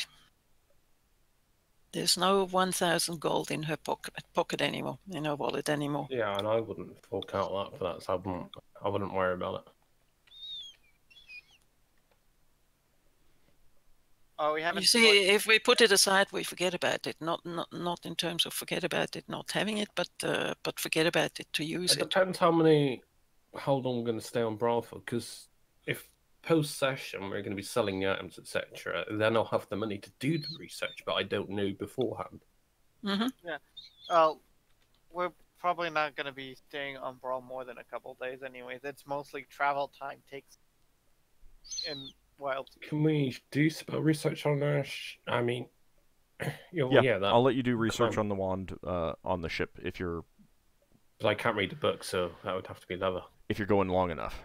There's no 1,000 gold in her pocket, pocket anymore, in her wallet anymore. Yeah, and I wouldn't fork out that for that, so I wouldn't, I wouldn't worry about it. Oh, we haven't. You see, if we put it aside, we forget about it. Not not not in terms of forget about it, not having it, but uh, but forget about it to use It it. depends how many, how long we're going to stay on Bral for. Because if post session we're going to be selling the items, etc., then I'll have the money to do the research, but I don't know beforehand. Mm -hmm. Yeah. Well, we're probably not going to be staying on Bral more than a couple days, anyways. It's mostly travel time takes in Wild. Can we do spell research on our? I mean, yeah, well, Yeah, yeah. I'll let you do research Climb. on the wand uh, on the ship if you're But I can't read the book, so that would have to be leather. if you're going long enough.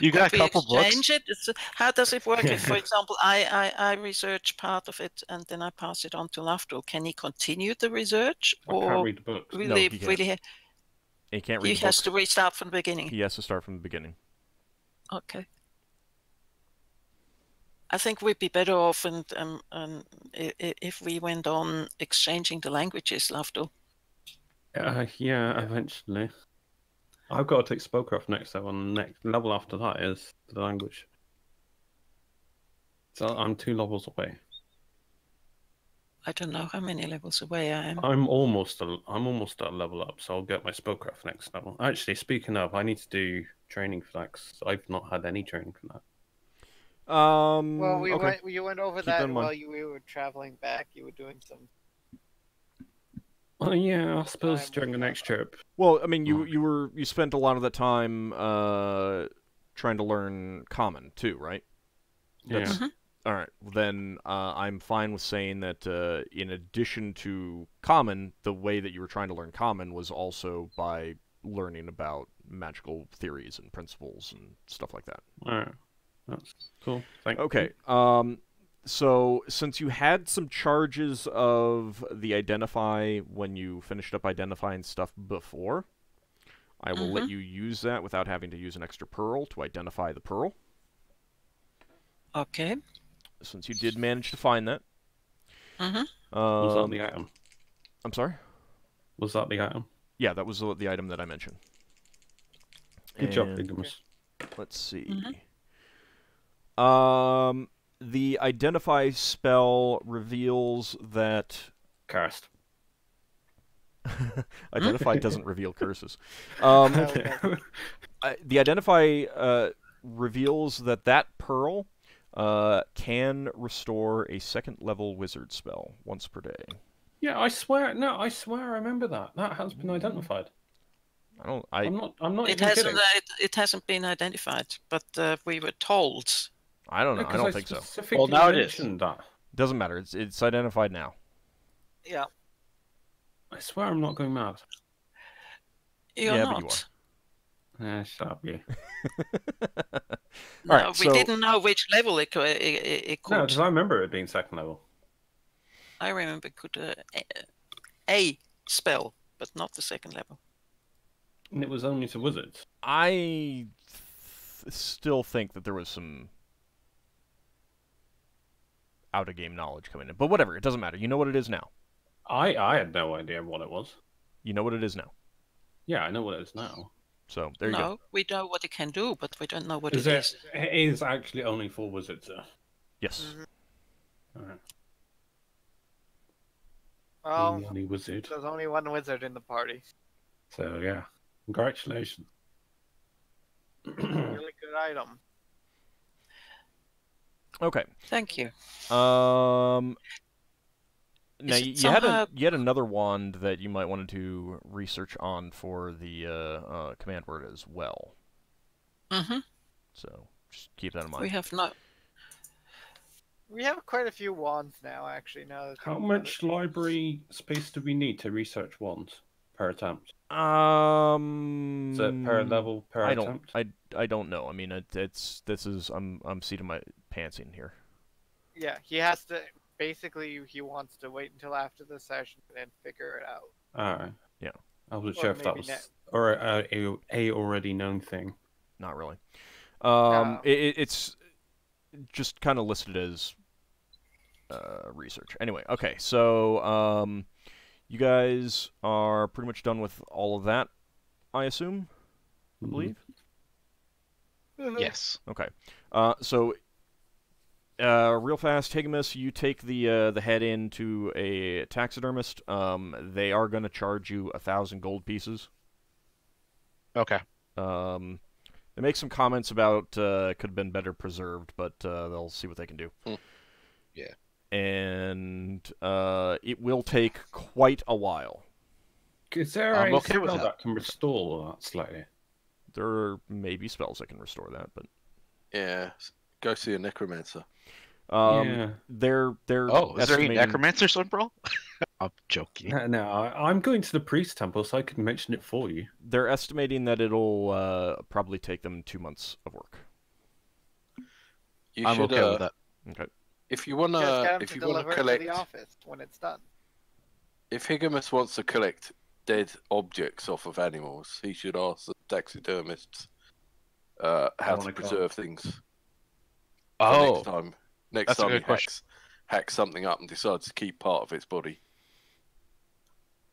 You got a Could we couple books. it? It's, how does it work? if, for example, I, I, I research part of it and then I pass it on to Lafdul. Can he continue the research, I can't or read the books. will No, he, he can't. will he, He can't he read the has books. to restart from the beginning? He has to start from the beginning. Okay. I think we'd be better off and um, um, if we went on exchanging the languages, Lafdul. Uh, yeah, eventually. I've got to take Spellcraft next, though, and the next level after that is the language. So I'm two levels away. I don't know how many levels away I am. I'm almost a, I'm almost at a level up, so I'll get my Spellcraft next level. Actually, speaking of, I need to do training for that 'cause I've not had any training for that. Um, Well, we okay. went. You went over Keep that that in mind. while you we were traveling back. You were doing some. Oh yeah, I suppose during the next trip. Well, I mean, you Mm. you were you spent a lot of that time uh, trying to learn common too, right? Yeah. That's- All right. Then uh, I'm fine with saying that uh, in addition to common, the way that you were trying to learn common was also by learning about magical theories and principles and stuff like that. Alright. That's cool. Thank Okay. Um, so since you had some charges of the identify when you finished up identifying stuff before, I will let Mhm. you use that without having to use an extra pearl to identify the pearl. Okay. Since you did manage to find that. Mhm. Was that Um, the item? I'm sorry. Was that the item? Yeah, that was the, the item that I mentioned. Good job, And Let's see. Mhm. Um, the identify spell reveals that Cursed. identify doesn't reveal curses. Um, No, I- the identify uh, reveals that that pearl uh, can restore a second level wizard spell once per day. Yeah, I swear. No, I swear. I remember that. That has been identified. I don't. I I'm not. I'm not It even hasn't. uh, It, it hasn't been identified, but uh, we were told. I don't know. No, I 'cause don't think so. specifically Well, now it is. That. Doesn't matter. It's it's identified now. yeah. I swear, I'm not going mad. You're Yeah, not. but you Eh, shut up, you. No, Alright, we so- didn't know which level it, co- it, it, it No, because I remember it being second level. I remember it could uh, a- a spell, but not the second level. And it was only to wizards. I th- still think that there was some out of game knowledge coming in, but whatever. It doesn't matter. You know what it is now. I I had no idea what it was. You know what it is now. Yeah, I know what it is now. So there you no, go. we know what it can do, but we don't know what Is it it, is. it is actually only for wizards. Uh, Yes. alright. Well, The only wizard. there's only one wizard in the party. So yeah, congratulations. Really good item. Okay. Thank you. Um. Now you, it you had a, somehow- you had another wand that you might want to research on for the uh, uh, command word as well. hmm So just keep that in mind. We have not. We have quite a few wands now, actually. Now How much library space do we need to research wands per attempt? Um. Is it per level per I don't. attempt? I, I don't know. I mean, it, it's this is I'm I'm seating my pants in here. Yeah, he has to. Basically, he wants to wait until after the session and then figure it out. Alright. Yeah. I wasn't Or sure if that was net- or a, a, a already known thing. Not really. Um, No. it, it- it's just kind of listed as uh, research. Anyway, okay, so um, you guys are pretty much done with all of that, I assume. I Mhm. believe. Yes. Okay. Uh, so, uh, real fast, Higgimus, you take the uh, the head in to a taxidermist. Um, they are going to charge you a thousand gold pieces. Okay. Um, they make some comments about uh, could have been better preserved, but uh, they'll see what they can do. Hmm. Yeah. And uh, it will take quite a while. Is there I'm a okay with spell that. that can restore that slightly? There may be spells that can restore that, but Yeah. Go see a necromancer. um, yeah. they're they're Oh, is there any estimating- necromancers on Bral? I'm joking. No, no, I, I'm going to the priest temple, so I can mention it for you. They're estimating that it'll uh, probably take them two months of work. You I'm should, okay uh, with that. Okay. If you wanna, Just get him if to you wanna deliver it collect, to the office when it's done. if Higgimus wants to collect dead objects off of animals, he should ask the taxidermists uh, how to wanna preserve things. Oh, next time, next that's time he good question. hacks, hacks something up and decides to keep part of its body.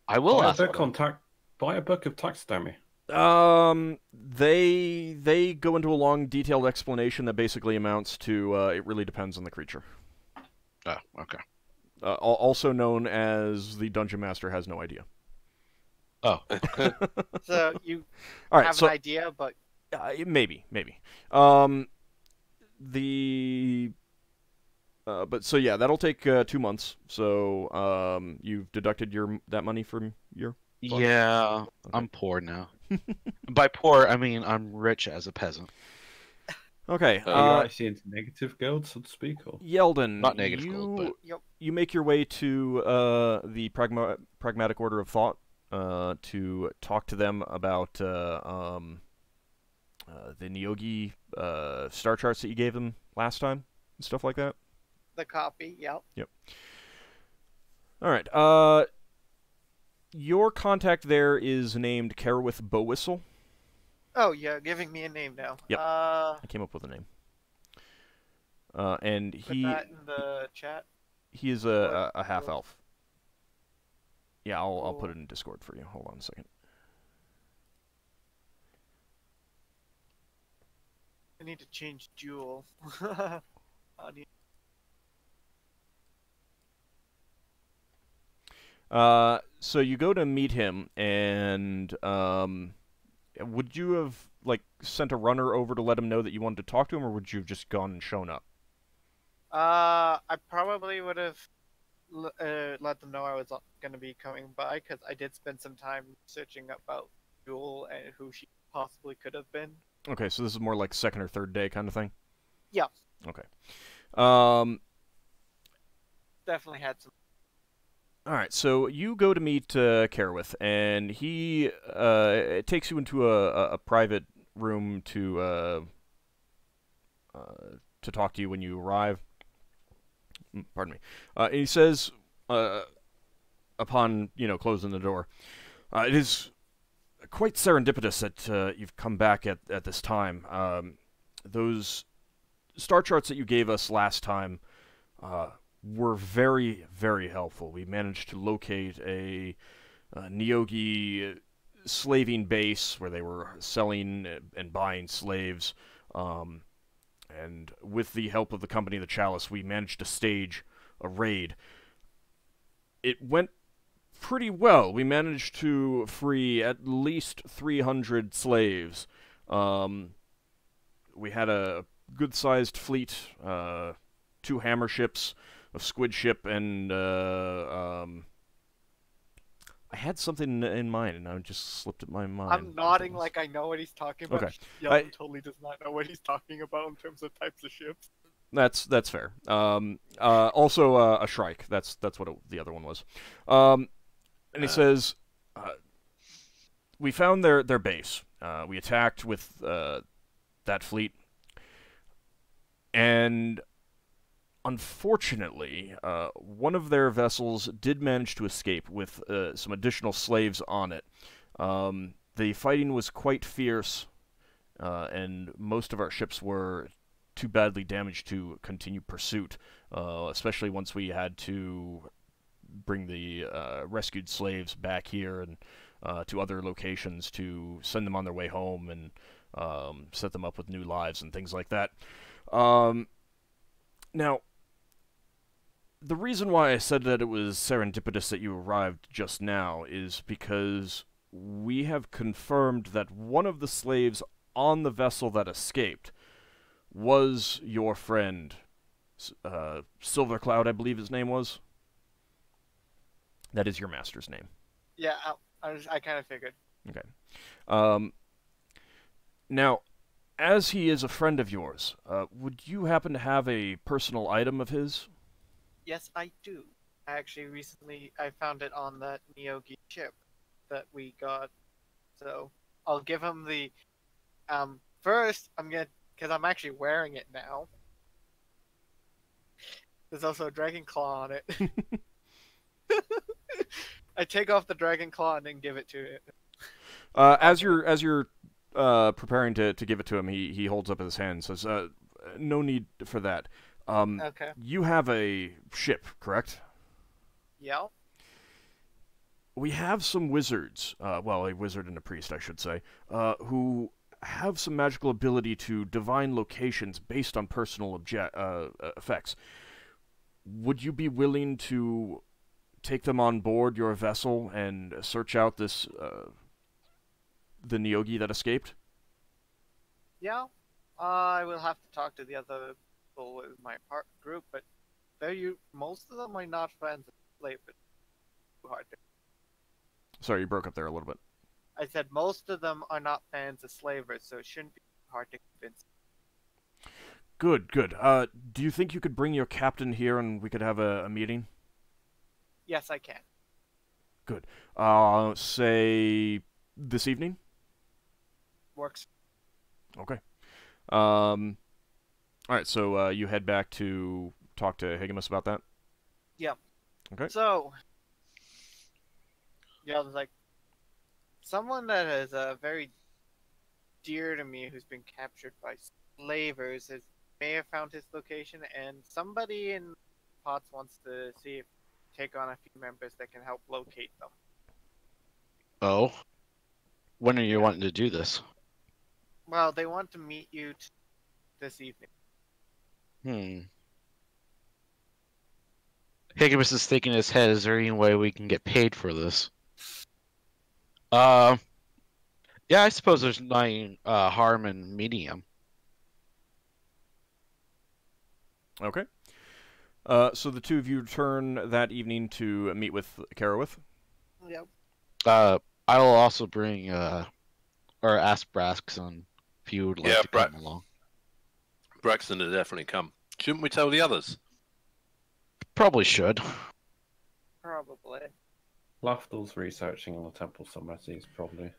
I will buy a ask. book on tax. Buy a book of taxidermy. Um, they they go into a long, detailed explanation that basically amounts to uh, it really depends on the creature. Oh, okay. Uh, also known as the dungeon master has no idea. Oh, So you All right, have so an idea, but Uh, maybe, maybe. Um, the. Uh, but so yeah, that'll take uh, two months. So um, you've deducted your that money from your. Fun. yeah. I'm poor now. By poor, I mean I'm rich as a peasant. Okay. Uh, Are you Uh, actually into negative guild, so to speak? Or? Yeldan, Not negative you, gold, but- Yep. you make your way to uh, the pragma- pragmatic order of thought uh, to talk to them about uh, um, uh, the Neogi uh, star charts that you gave them last time and stuff like that. the copy, yep. Yep. All right. Uh, your contact there is named Carowith Bowwhistle. Oh, yeah, giving me a name now. Yep. Uh, I came up with a name. Uh, and put he that in the chat. he is a, a, a half elf. Yeah, I'll I'll put it in Discord for you. Hold on a second. I need to change Jewel. How do you- Uh, so you go to meet him, and um, would you have like sent a runner over to let him know that you wanted to talk to him, or would you have just gone and shown up? Uh, I probably would have l- uh, let them know I was going to be coming by because I did spend some time searching about Jewel and who she possibly could have been. Okay, so this is more like second or third day kind of thing. Yeah. Okay. Um, Definitely had some. All right, so you go to meet uh, and he uh, takes you into a, a, private room to uh, uh, to talk to you when you arrive. Mm, Pardon me. Uh, he says, uh, upon you know closing the door, it is quite serendipitous that you've come back at at this time. Um, those star charts that you gave us last time. Were very, very helpful. We managed to locate a, Neogi slaving base where they were selling and buying slaves. Um, and with the help of the company, the Chalice, we managed to stage a raid. It went pretty well. We managed to free at least 300 slaves. Um, we had a good sized fleet, uh, two hammer ships of Squid Ship and uh, um, I had something in mind and I just slipped at my mind. I'm nodding like I know what he's talking about. Okay. Yeah, I- totally does not know what he's talking about in terms of types of ships. That's that's fair. Um, uh, also uh, a Shrike. That's that's what it, the other one was. Um, and he Uh. says, uh, "We found their their base. Uh, we attacked with uh, that fleet, and unfortunately, uh, one of their vessels did manage to escape with uh, some additional slaves on it. Um, the fighting was quite fierce, uh, and most of our ships were too badly damaged to continue pursuit, uh, especially once we had to bring the uh, rescued slaves back here and uh, to other locations to send them on their way home and um, set them up with new lives and things like that. Um, now, the reason why I said that it was serendipitous that you arrived just now is because we have confirmed that one of the slaves on the vessel that escaped was your friend, uh, Silver Cloud, I believe his name was. That is your master's name. Yeah, I, I, I kind of figured. Um, now, as he is a friend of yours, uh, would you happen to have a personal item of his? Yes, I do. I actually recently I found it on that Neogi ship that we got. So I'll give him the. Um, first I'm gonna because I'm actually wearing it now. There's also a dragon claw on it. I take off the dragon claw and then give it to it. Uh, as you're as you're uh, preparing to, to give it to him, he, he holds up his hand and says, uh, "No need for that. Um, Okay. you have a ship, correct? Yeah. We have some wizards, uh, well, a wizard and a priest, I should say, uh, who have some magical ability to divine locations based on personal obje- uh, uh, effects. Would you be willing to take them on board your vessel and search out this uh, the Neogi that escaped? Yeah. I will have to talk to the other people in my part group, but they you most of them are not friends of slave. It's too hard to Sorry, you broke up there a little bit. I said most of them are not fans of slavers, so it shouldn't be hard to convince. Good, good. Uh, do you think you could bring your captain here and we could have a, a meeting? Yes, I can. Good. Uh, say this evening. Works. Okay. Um, all right. So uh, you head back to talk to Higgimus about that. Yeah. Okay. So, yeah, I was like, someone that is uh, very dear to me, who's been captured by slavers, has may have found his location, and somebody in Potts wants to see if take on a few members that can help locate them. Oh. When are you wanting to do this? Well, they want to meet you t- this evening. Hmm. Higgins is thinking in his head, is there any way we can get paid for this? Uh, yeah, I suppose there's nothing uh, harm in meeting him. Okay. Uh, so the two of you return that evening to meet with Karawith. Yep. Uh, I will also bring, uh, or ask Braxon if you would like Yeah, to Bra- come along. Braxton will definitely come. Shouldn't we tell the others? Probably should. Probably. Lafdul's researching on the temple somewhere, so he's probably.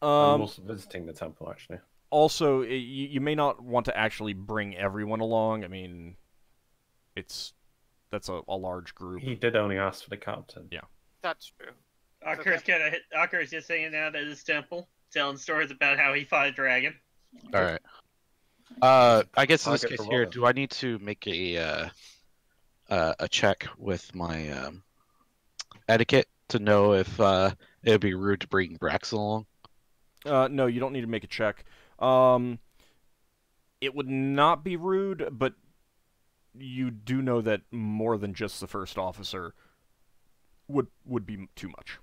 I'm Um, also visiting the temple, actually. also, i- you, you may not want to actually bring everyone along. I mean, it's that's a, a large group. He did only ask for the captain. Yeah. That's true. Ockar's kind of Ockar's just hanging out at his temple, telling stories about how he fought a dragon. All right. Uh, I guess in this case here, do I need to make a uh, uh, a check with my um, etiquette to know if uh, it would be rude to bring Braxon along? Uh, no, you don't need to make a check. Um, it would not be rude, but you do know that more than just the first officer would would be too much.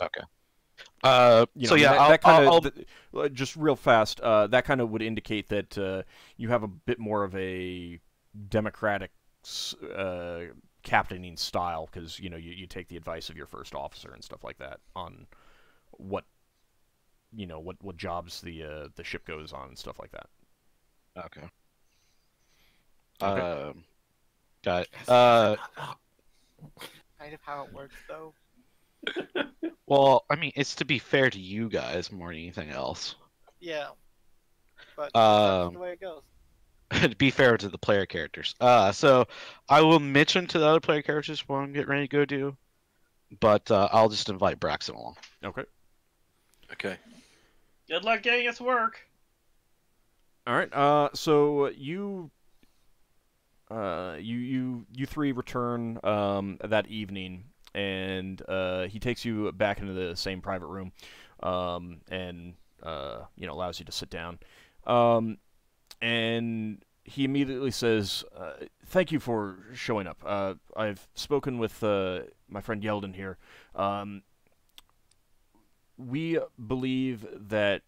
Okay. Uh, You so yeah, that, I'll, that kind I'll, of just real fast. Uh, that kind of would indicate that uh, you have a bit more of a democratic uh, captaining style because you know you, you take the advice of your first officer and stuff like that on what you know what what jobs the uh, the ship goes on and stuff like that. okay. Okay. Um, got it. Uh, Kind of how it works, though. well, I mean, it's to be fair to you guys more than anything else. Yeah. But Um, that's the way it goes. to be fair to the player characters. Uh, so I will mention to the other player characters what I'm getting ready to go do, but uh, I'll just invite Braxon along. Okay. Okay. Good luck getting us work. All right. Uh, so you, uh, you you you three return um that evening, and uh, he takes you back into the same private room, um, and uh, you know allows you to sit down, um, and he immediately says, uh, "Thank you for showing up. Uh, I've spoken with uh, my friend Yeldan here. Um, we believe that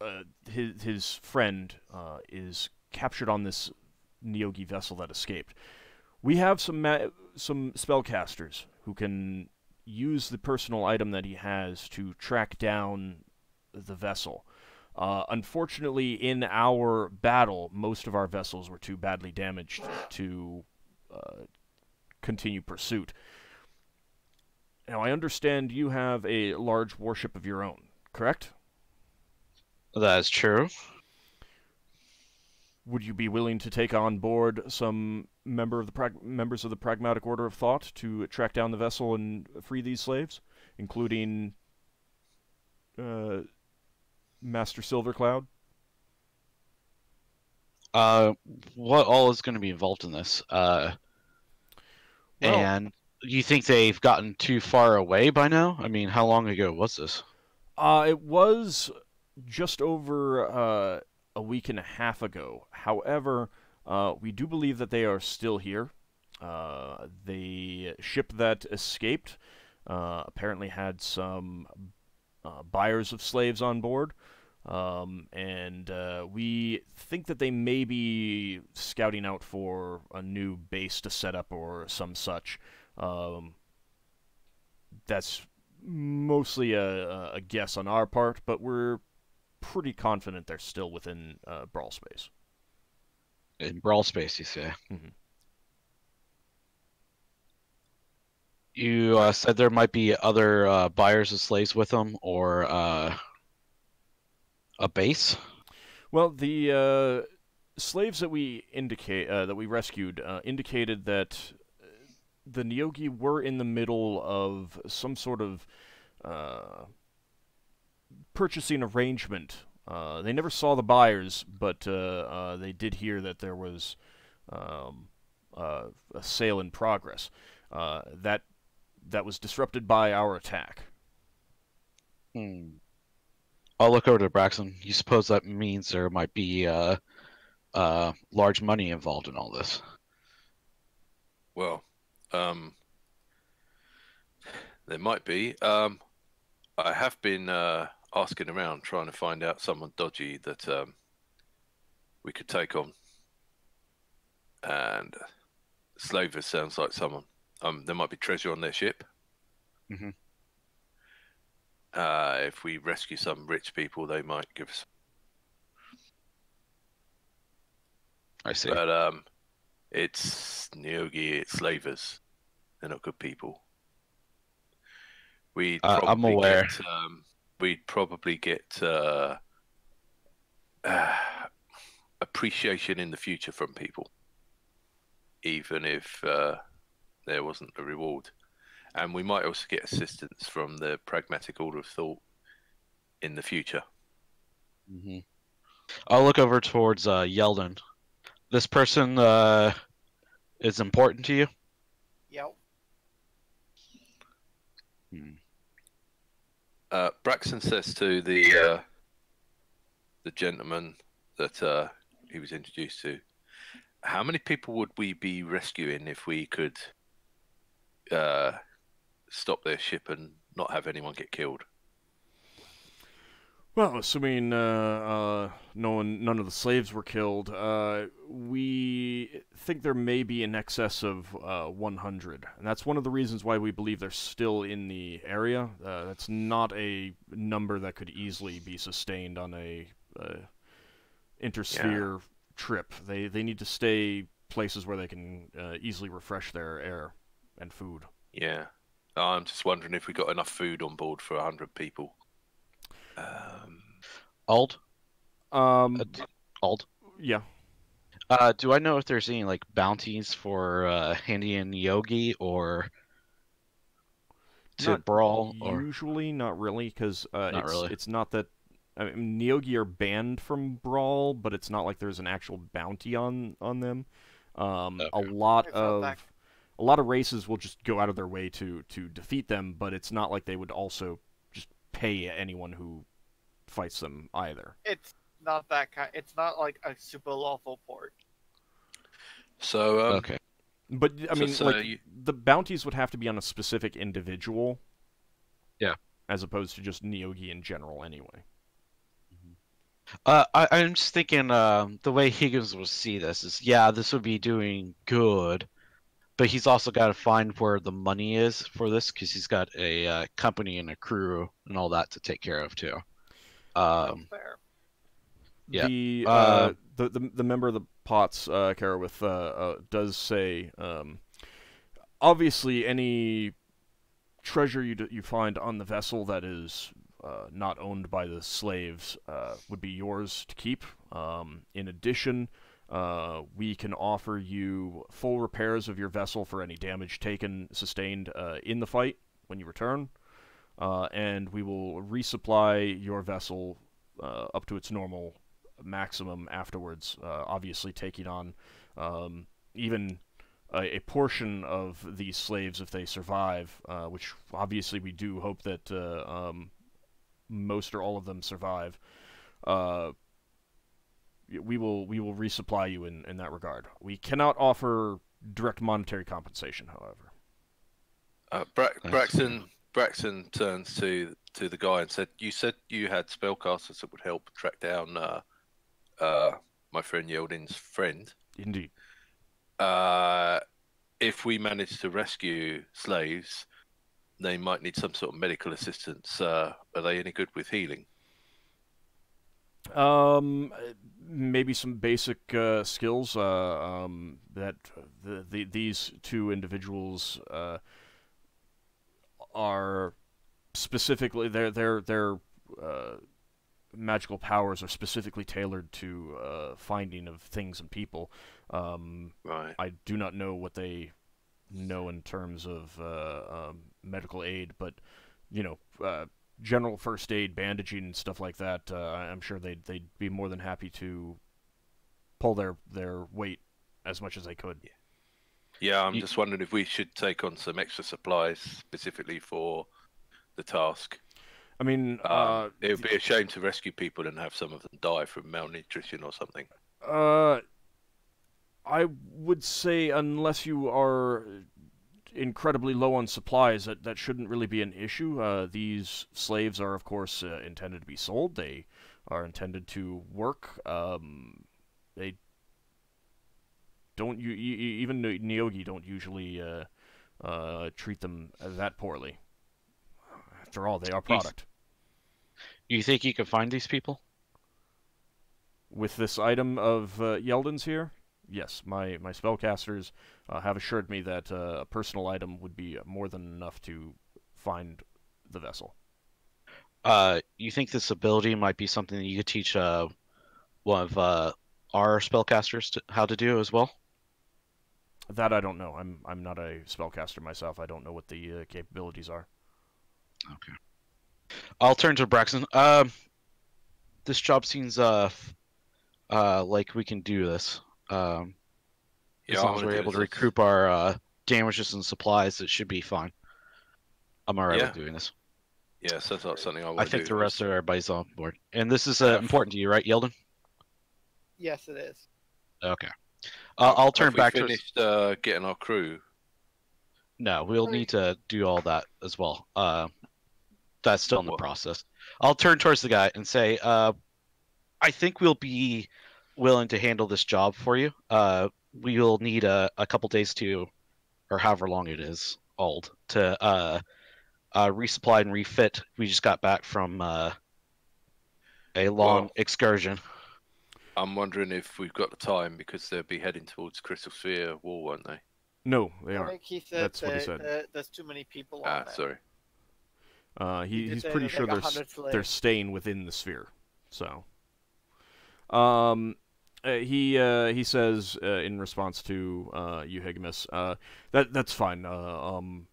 uh, his his friend uh, is captured on this Neogi vessel that escaped. We have some ma- some spellcasters who can use the personal item that he has to track down the vessel. Uh, unfortunately, in our battle, most of our vessels were too badly damaged to uh, continue pursuit. Now, I understand you have a large warship of your own, correct? That is true. Would you be willing to take on board some member of the prag- members of the Pragmatic Order of Thought to track down the vessel and free these slaves, including uh, Master Silvercloud? Uh, what all is going to be involved in this? Uh, Well- and you think they've gotten too far away by now? I mean, how long ago was this? Uh, it was just over uh, a week and a half ago. However, uh, we do believe that they are still here. Uh, the ship that escaped uh, apparently had some uh, buyers of slaves on board. Um, and uh, we think that they may be scouting out for a new base to set up or some such. Um, that's mostly a, a guess on our part, but we're pretty confident they're still within uh, Bral space. In Bral space, you say? Mhm. You uh, said there might be other uh, buyers of slaves with them, or uh, a base. Well, the uh, slaves that we indicate uh, that we rescued uh, indicated that the Neogi were in the middle of some sort of uh, purchasing arrangement. Uh, they never saw the buyers, but uh, uh, they did hear that there was um, uh, a sale in progress. Uh, that that was disrupted by our attack. Hmm. I'll look over to Braxon. You suppose that means there might be uh, uh, large money involved in all this? Well, um, there might be. Um, I have been uh, asking around trying to find out someone dodgy that um, we could take on. And Slavers sounds like someone. Um, there might be treasure on their ship. Mhm. Uh, if we rescue some rich people, they might give us. I see. But um, it's Neogi, it's slavers. They're not good people. We'd Uh, I'm aware. Get, um, we'd probably get uh, uh, appreciation in the future from people, even if uh, there wasn't a reward. And we might also get assistance from the pragmatic order of thought in the future. hmm I'll look over towards uh, Yeldan. This person uh, is important to you. Yep. Uh, Braxon says to the uh, the gentleman that uh, he was introduced to, "How many people would we be rescuing if we could uh, stop their ship and not have anyone get killed?" Well, assuming uh, uh, no one, none of the slaves were killed, uh, we think there may be in excess of uh, 100, and that's one of the reasons why we believe they're still in the area. Uh, that's not a number that could easily be sustained on a uh, intersphere trip. They they need to stay places where they can uh, easily refresh their air and food. Yeah, I'm just wondering if we got enough food on board for hundred people. Um, Auld, Um, uh, d- Auld. yeah. Uh, do I know if there's any like bounties for uh, Handy and Yogi or to Not Bral or Usually, not really, because uh, it's really. it's not that I mean, Neogi are banned from Bral, but it's not like there's an actual bounty on on them. Um, A lot I felt that- of a lot of races will just go out of their way to to defeat them, but it's not like they would also just pay anyone who fights them either. It's not that kind. It's not like a super lawful port. So um, okay. But I So- mean, so like you- the bounties would have to be on a specific individual. Yeah. As opposed to just Neogi in general, anyway. Uh, I, I'm just thinking um, the way Higgimus will see this is, yeah, this would be doing good, but he's also got to find where the money is for this because he's got a uh, company and a crew and all that to take care of too. Um, Fair. Yeah, The, uh, uh, the the the member of the Pots, uh, Karawith, uh, uh, does say, um, obviously, any treasure you d- you find on the vessel that is uh, not owned by the slaves uh, would be yours to keep. Um, in addition, uh, we can offer you full repairs of your vessel for any damage taken sustained uh, in the fight when you return, uh, and we will resupply your vessel uh, up to its normal maximum afterwards. Uh, obviously, taking on um, even a, a portion of these slaves if they survive, which obviously we do hope that um, most or all of them survive. Y- we will we will resupply you in, in that regard. We cannot offer direct monetary compensation, however. Uh, Bra- Braxon Braxon turns to to the guy and said, "You said you had spellcasters that would help track down uh, uh, my friend Yeldan's friend. Indeed. Uh, if we manage to rescue slaves, they might need some sort of medical assistance. Uh, are they any good with healing? Um, maybe some basic uh, skills uh, um, that the, the these two individuals uh, are specifically their their their uh, magical powers are specifically tailored to uh, finding of things and people. Um, Right. I do not know what they know in terms of uh, um, medical aid, but you know, uh, general first aid, bandaging, and stuff like that. Uh, I'm sure they'd they'd be more than happy to pull their their weight as much as they could. Yeah, I'm You- just wondering if we should take on some extra supplies specifically for the task. I mean, Um, uh, it would be a shame to rescue people and have some of them die from malnutrition or something. Uh, I would say unless you are incredibly low on supplies, that that shouldn't really be an issue. Uh, these slaves are, of course, uh, intended to be sold. They are intended to work. Um, they don't you even Neogi don't usually uh, uh, treat them that poorly. After all, they are product. you think you can find these people? with this item of uh, Yeldan's here, yes, my, my spellcasters uh, have assured me that uh, a personal item would be more than enough to find the vessel. Uh, you think this ability might be something that you could teach uh, one of uh, our spellcasters to, how to do as well? That I don't know. I'm I'm not a spellcaster myself. I don't know what the uh, capabilities are. Okay. I'll turn to Braxon. Um, this job seems uh, uh, like we can do this. Um, as Yeah, I long as we're able to this. recoup our uh, damages and supplies, it should be fine. I'm alright Yeah. with doing this. Yeah, sounds like something I want I think do. the rest of everybody's on board. And this is uh, Yeah. important to you, right, Yeldan? Yes, it is. Okay. Uh, I'll turn Have we back to finished uh, getting our crew. No, we'll need to do all that as well. Uh, that's still in the Well- process. I'll turn towards the guy and say, uh, I think we'll be willing to handle this job for you. Uh, we'll need a, a couple days to, or however long it is, Auld, to uh, uh, resupply and refit. We just got back from uh, a long Well- excursion. I'm wondering if we've got the time because they'll be heading towards Crystal Sphere Wall, won't they? No, they aren't. think he said That's what he said. that there's too many people Ah, there. sorry. Uh, he, He he's pretty sure like they're, they're staying within the sphere. So, um, uh, he uh, he says uh, in response to uh, Higgimus, uh, that that's fine. Uh, um,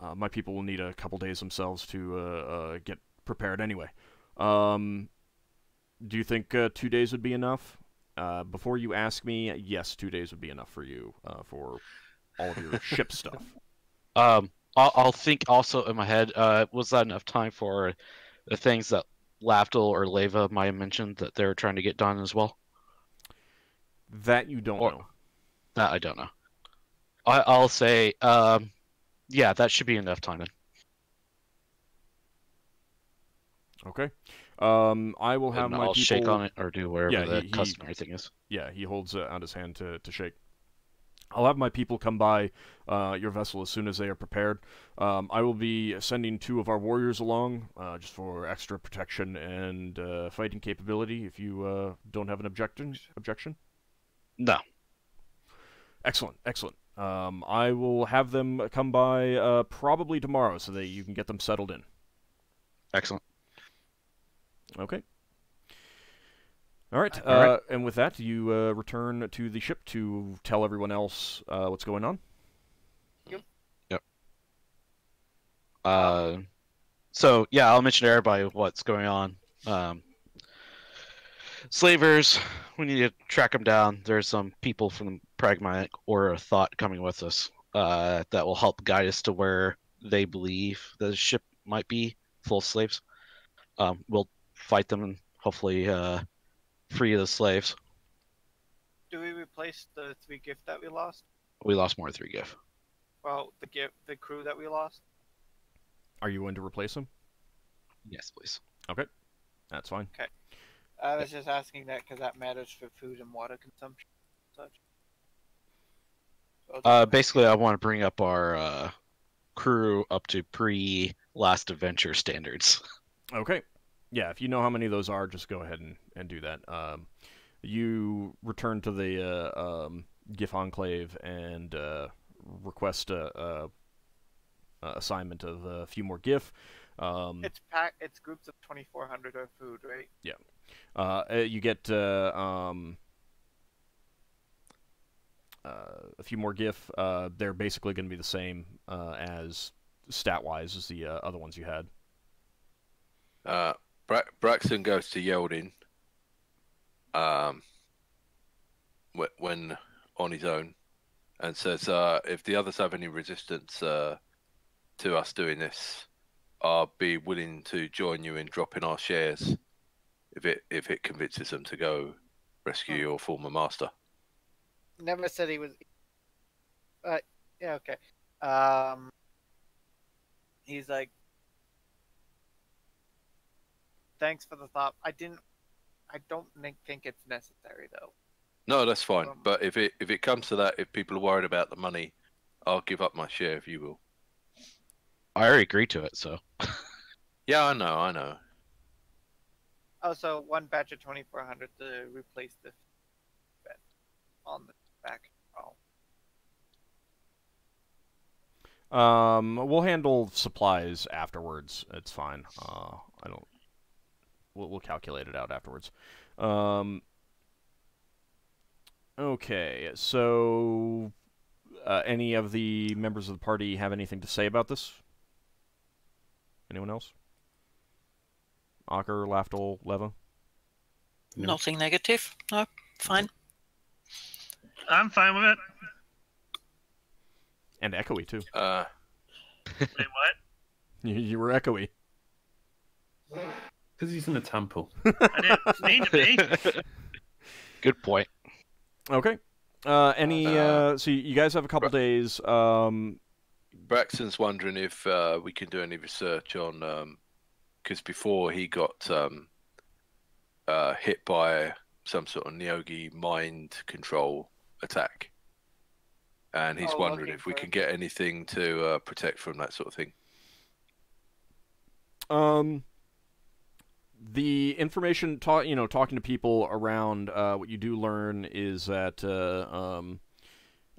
uh, my people will need a couple days themselves to uh, uh, get prepared anyway. Um, do you think uh, two days would be enough? Uh, before you ask me, yes, two days would be enough for you uh, for all of your ship stuff. Um, I'll, I'll think also in my head. Uh, was that enough time for the things that Lafdul or Leva might have mentioned that they're trying to get done as well? That you don't Or- know. That I don't know. I, I'll say, um, yeah, that should be enough time. Then. Okay. Um, I will have And my I'll people. shake on it or do wherever Yeah, the he- he- customary thing is. Yeah, he holds uh, out his hand to, to shake. I'll have my people come by uh, your vessel as soon as they are prepared. Um, I will be sending two of our warriors along, uh, just for extra protection and uh, fighting capability. If you uh, don't have an objection, objection. No. Excellent, excellent. Um, I will have them come by uh, probably tomorrow, so that you can get them settled in. Excellent. Okay. All right. All right. Uh, and with that, you uh, return to the ship to tell everyone else uh, what's going on. Yep. Yep. Uh, so yeah, I'll mention to everybody what's going on. Um, slavers, we need to track them down. There's some people from pragmatic or thought coming with us uh, that will help guide us to where they believe the ship might be full of slaves. Um, we'll fight them and hopefully uh, free the slaves. Do we replace the three giff that we lost? We lost more than three giff. Well, the giff, the crew that we lost. Are you going to replace them? Yes, please. Okay, that's fine. I was just asking that because that matters for food and water consumption, and such. So Uh, basically, I want to bring up our uh, crew up to pre Last Adventure standards. Okay. Yeah, if you know how many of those are, just go ahead and, and do that. Um, you return to the uh, um, giff Enclave and uh, request a, a, a assignment of a few more giff. Um, it's pack. It's groups of twenty four hundred of food, right? Uh, uh, you get uh, um, uh, a few more giff. Uh, they're basically going to be the same uh, as stat-wise as the uh, other ones you had. Uh, Bra- Braxon goes to Yeldan um, when on his own and says, uh, if the others have any resistance uh, to us doing this, I'll be willing to join you in dropping our shares if it if it convinces them to go rescue your former master. Never said he was. But yeah, okay. Um, he's like, thanks for the thought. I didn't. I don't think think it's necessary though. No, that's fine. Um, But if it if it comes to that, if people are worried about the money, I'll give up my share if you will. I already agreed to it, so Yeah, I know, I know. Oh, so one batch of twenty four hundred to replace the bet on the back. Oh, Um, we'll handle supplies afterwards. It's fine. Uh, I don't. We'll, we'll calculate it out afterwards. Um. Okay, so uh, any of the members of the party have anything to say about this? Anyone else? Ockar, Lafdul, Leva. No. Nothing negative. No, fine. I'm fine with it. And echoey too. Uh, Wait, what? You, you were echoey. Because he's in a temple. I didn't mean to be. good point. Okay. Uh, any? Uh, Uh, so you guys have a couple days. Um, Braxon's wondering if uh, we can do any research on because before he got um, uh, hit by some sort of Neogi mind control attack, and he's Oh, wondering if we can get anything to uh, protect from that sort of thing. Um, the information, ta- you know, talking to people around, uh, what you do learn is that uh, um,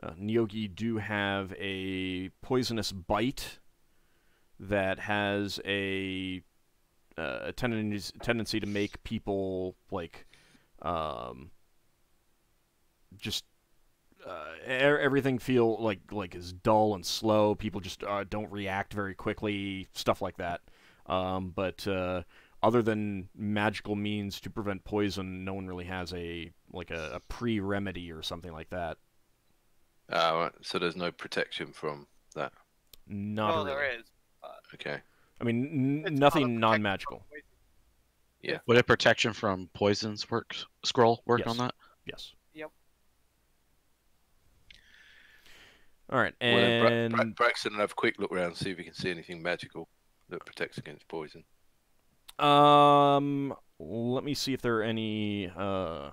uh, Neogi do have a poisonous bite that has a, uh, a tendency tendency to make people like, um, just uh, everything feel like like is dull and slow. People just uh, don't react very quickly. Stuff like that. Um, but uh, other than magical means to prevent poison, no one really has a like a, a pre remedy or something like that. Uh, so there's no protection from that. Not well, really. there is. Okay. I mean, n- It's nothing non magical. Yeah. Would a protection from poisons work? Scroll work Yes. on that? Yes. Yep. All right, Well, then Bra- and Bra- Braxon will have a quick look around, see if he can see anything magical that protects against poison. um, let me see if there are any uh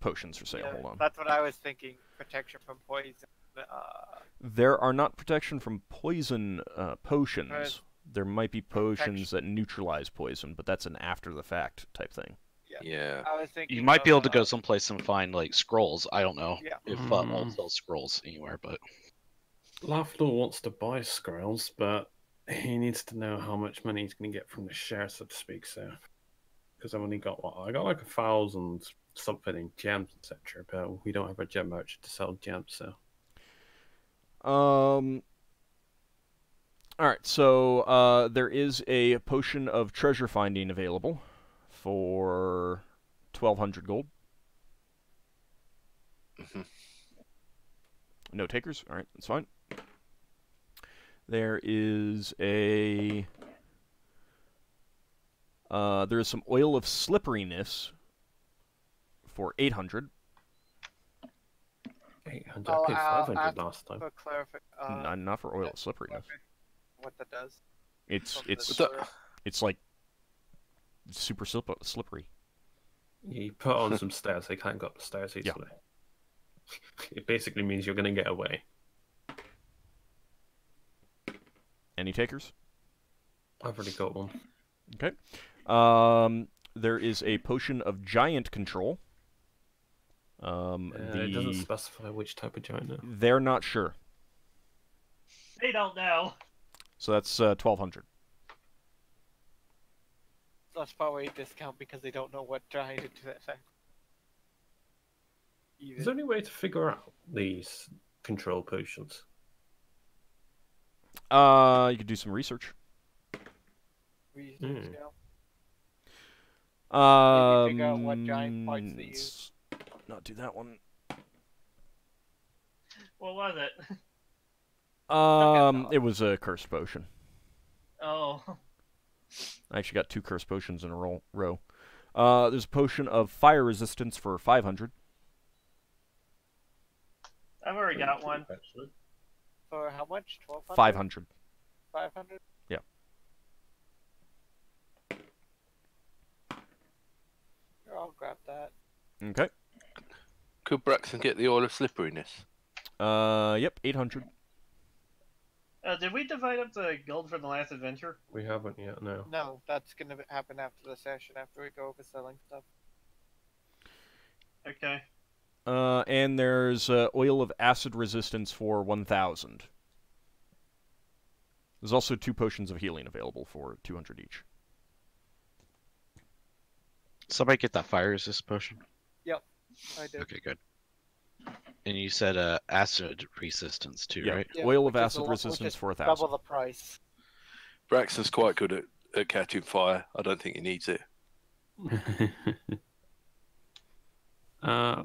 potions for sale. Yeah, Hold on. That's what I was thinking. Protection from poison. Uh, There are not protection from poison uh, potions. Right. There might be potions that neutralize poison, but that's an after the fact type thing. Yeah. Yeah. I was thinking. You might of, be able to uh, go someplace and find like scrolls. I don't know Yeah. if uh, Mm. Mold sells scrolls anywhere, but Lafdul wants to buy scrolls, but he needs to know how much money he's going to get from the share, so to speak. So, because I've only got what I got like a thousand something in gems, etc. But we don't have a gem merchant to sell gems, so Um. All right, so uh, there is a potion of treasure finding available for twelve hundred gold. Mhm. No takers. All right, that's fine. There is a. Uh, there is some oil of slipperiness for eight hundred. eight hundred. Oh, I paid uh, five hundred ask last time. For clarify, uh, not, not for oil of that- slipperiness. what that does. It's From the it's But it's like super slip- slippery. You put on some stairs, they can't go up the stairs Yeah. easily. It basically means you're going to get away. Any takers? I've already got one. Okay. Um, there is a potion of giant control. Um, Uh, the It doesn't specify which type of giant. though. they're not sure, They don't know. so that's uh, twelve hundred. That's probably a discount because they don't know what giant into that effect. Is Even. there any way to figure out these control potions? Uh, you could do some research. reasons, Hmm. yeah. Um, figure out what giant parts they use. Not do that one. What was it? Um, it was a cursed potion. Oh. I actually got two cursed potions in a row. row. Uh, there's a potion of fire resistance for five hundred. I've already got one. Actually. For how much? Twelve hundred. Five hundred. Five hundred. Yeah. Sure, I'll grab that. Okay. Could Braxon get the oil of slipperiness? Uh, yep, eight hundred. Uh, did we divide up the gold from the last adventure? We haven't yet, no. No, that's gonna happen after the session. After we go over selling stuff. Okay. Uh, and there's uh, oil of acid resistance for 1,000. There's also two potions of healing available for 200 each. somebody get that fire resist potion. I did. Okay, good. And you said uh, acid resistance too, Yeah. right? Yeah, oil of which is a acid resistance is for Double 1,000. the price. Braxon's quite good at, at catching fire. I don't think he needs it. uh,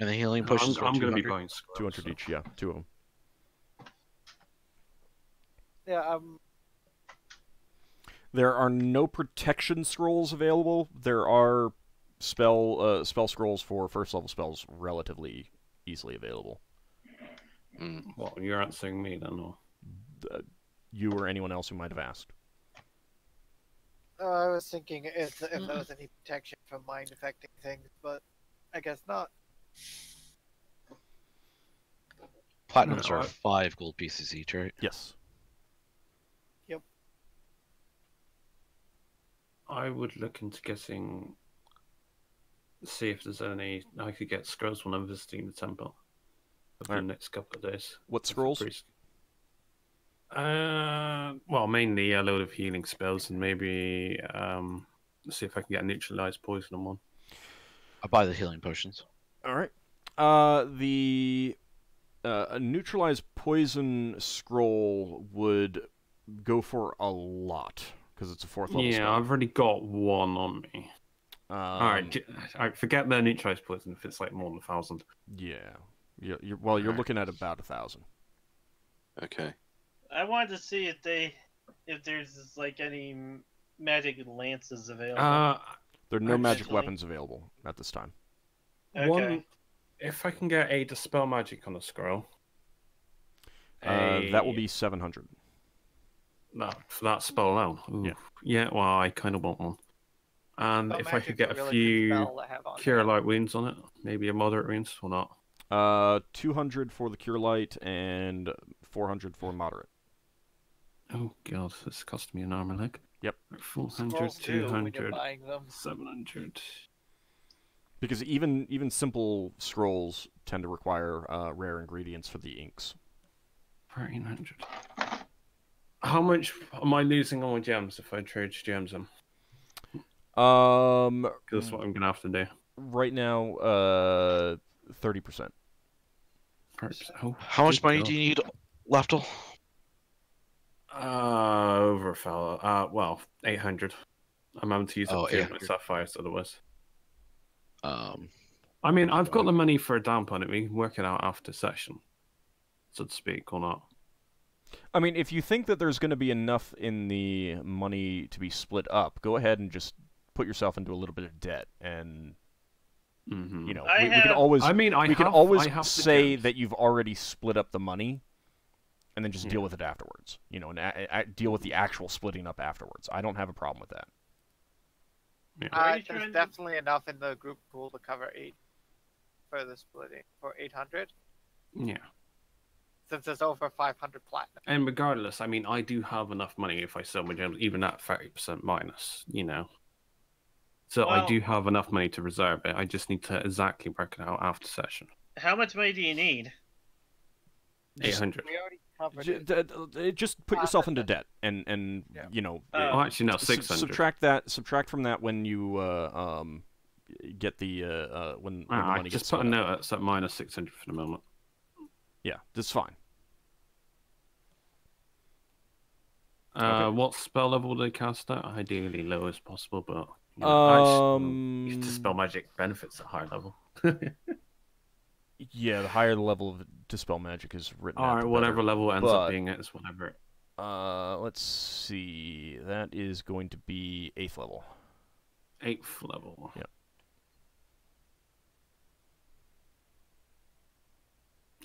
And the healing I'm, I'm going to be 200? buying 200 so- each, yeah, two of them. Yeah, um, There are no protection scrolls available. There are spell uh, spell scrolls for first level spells relatively easily available. Mm. What, you're answering me then, or? Uh, you or anyone else who might have asked. uh, I was thinking if, if there was any protection from mind affecting things, but I guess not. Platinums No, are I- five gold pieces each, right? Yes. Yep. I would look into getting. See if there's any. I could get scrolls when I'm visiting the temple over Alright. the next couple of days. What scrolls? priest. Uh, well, mainly a load of healing spells and maybe um, see if I can get a neutralized poison on one. I'll buy the healing potions. All right. Uh, the uh, a neutralized poison scroll would go for a lot because it's a fourth level Yeah, spell. I've already got one on me. Um, All right, j- all right, forget the neutralized poison if it's like more than a thousand. Yeah. You're, you're, well, you're Alright. looking at about a thousand. Okay. I wanted to see if they, if there's like any magic lances available. Uh, There are no magic weapons available at this time. okay. one. If I can get a dispel magic on a scroll, Uh, that will be 700. no for that spell alone. Ooh. Yeah. Yeah. Well, I kind of want one. And But if I could get a really few spell to on cure light wounds on it, maybe a moderate wounds or not. Uh, 200 for the cure light and 400 for moderate. Oh god, this cost me an arm and leg. Yep. 400, Scrolls do when you're 200, 700. Because even even simple scrolls tend to require uh, rare ingredients for the inks. 1300. How much am I losing on my gems if I trade gems in? Um, 'Cause that's what I'm going to have to do. right now, uh, 30%. Oh, How much money God. do you need, Lafdul? Uh, over a fella. Uh, well, 800. I'm having to use Oh, up two my sapphires otherwise. Um, I mean, I've got the money for a down payment. We can work it out after session, so to speak, or not. I mean, if you think that there's going to be enough in the money to be split up, go ahead and just put yourself into a little bit of debt, and hmm you know I we, we can always I mean, I we can always I have say that you've already split up the money, and then just Yeah. deal with it afterwards. You know, and a- a- deal with the actual splitting up afterwards. I don't have a problem with that. Yeah. Why Uh, there's trying to- definitely enough in the group pool to cover eight for the splitting for 800, yeah. since it's over 500 platinum. And regardless, I mean, I do have enough money if I sell my gems, even at 30% minus, you know. So I do have enough money to reserve it. I just need to exactly work it out after session. How much money do you need? 800. We already covered J- it. d- d- just put yourself into debt, and and Yeah. you know. Oh. uh, Oh, actually, no, 600. subtract that. Subtract from that when you uh, um get the uh, uh when, when the Ah, money just gets put a split note that's at minus 600 for the moment. Yeah, that's fine. Uh, Okay. What spell level do they cast at? Ideally low as possible, but. You know, Um, actually, dispel magic benefits at higher level. Yeah, the higher the level of dispel magic is written. at, Alright, the whatever better. level ends but- up being it is whatever. Uh, let's see. That is going to be eighth level. Eighth level. Yep.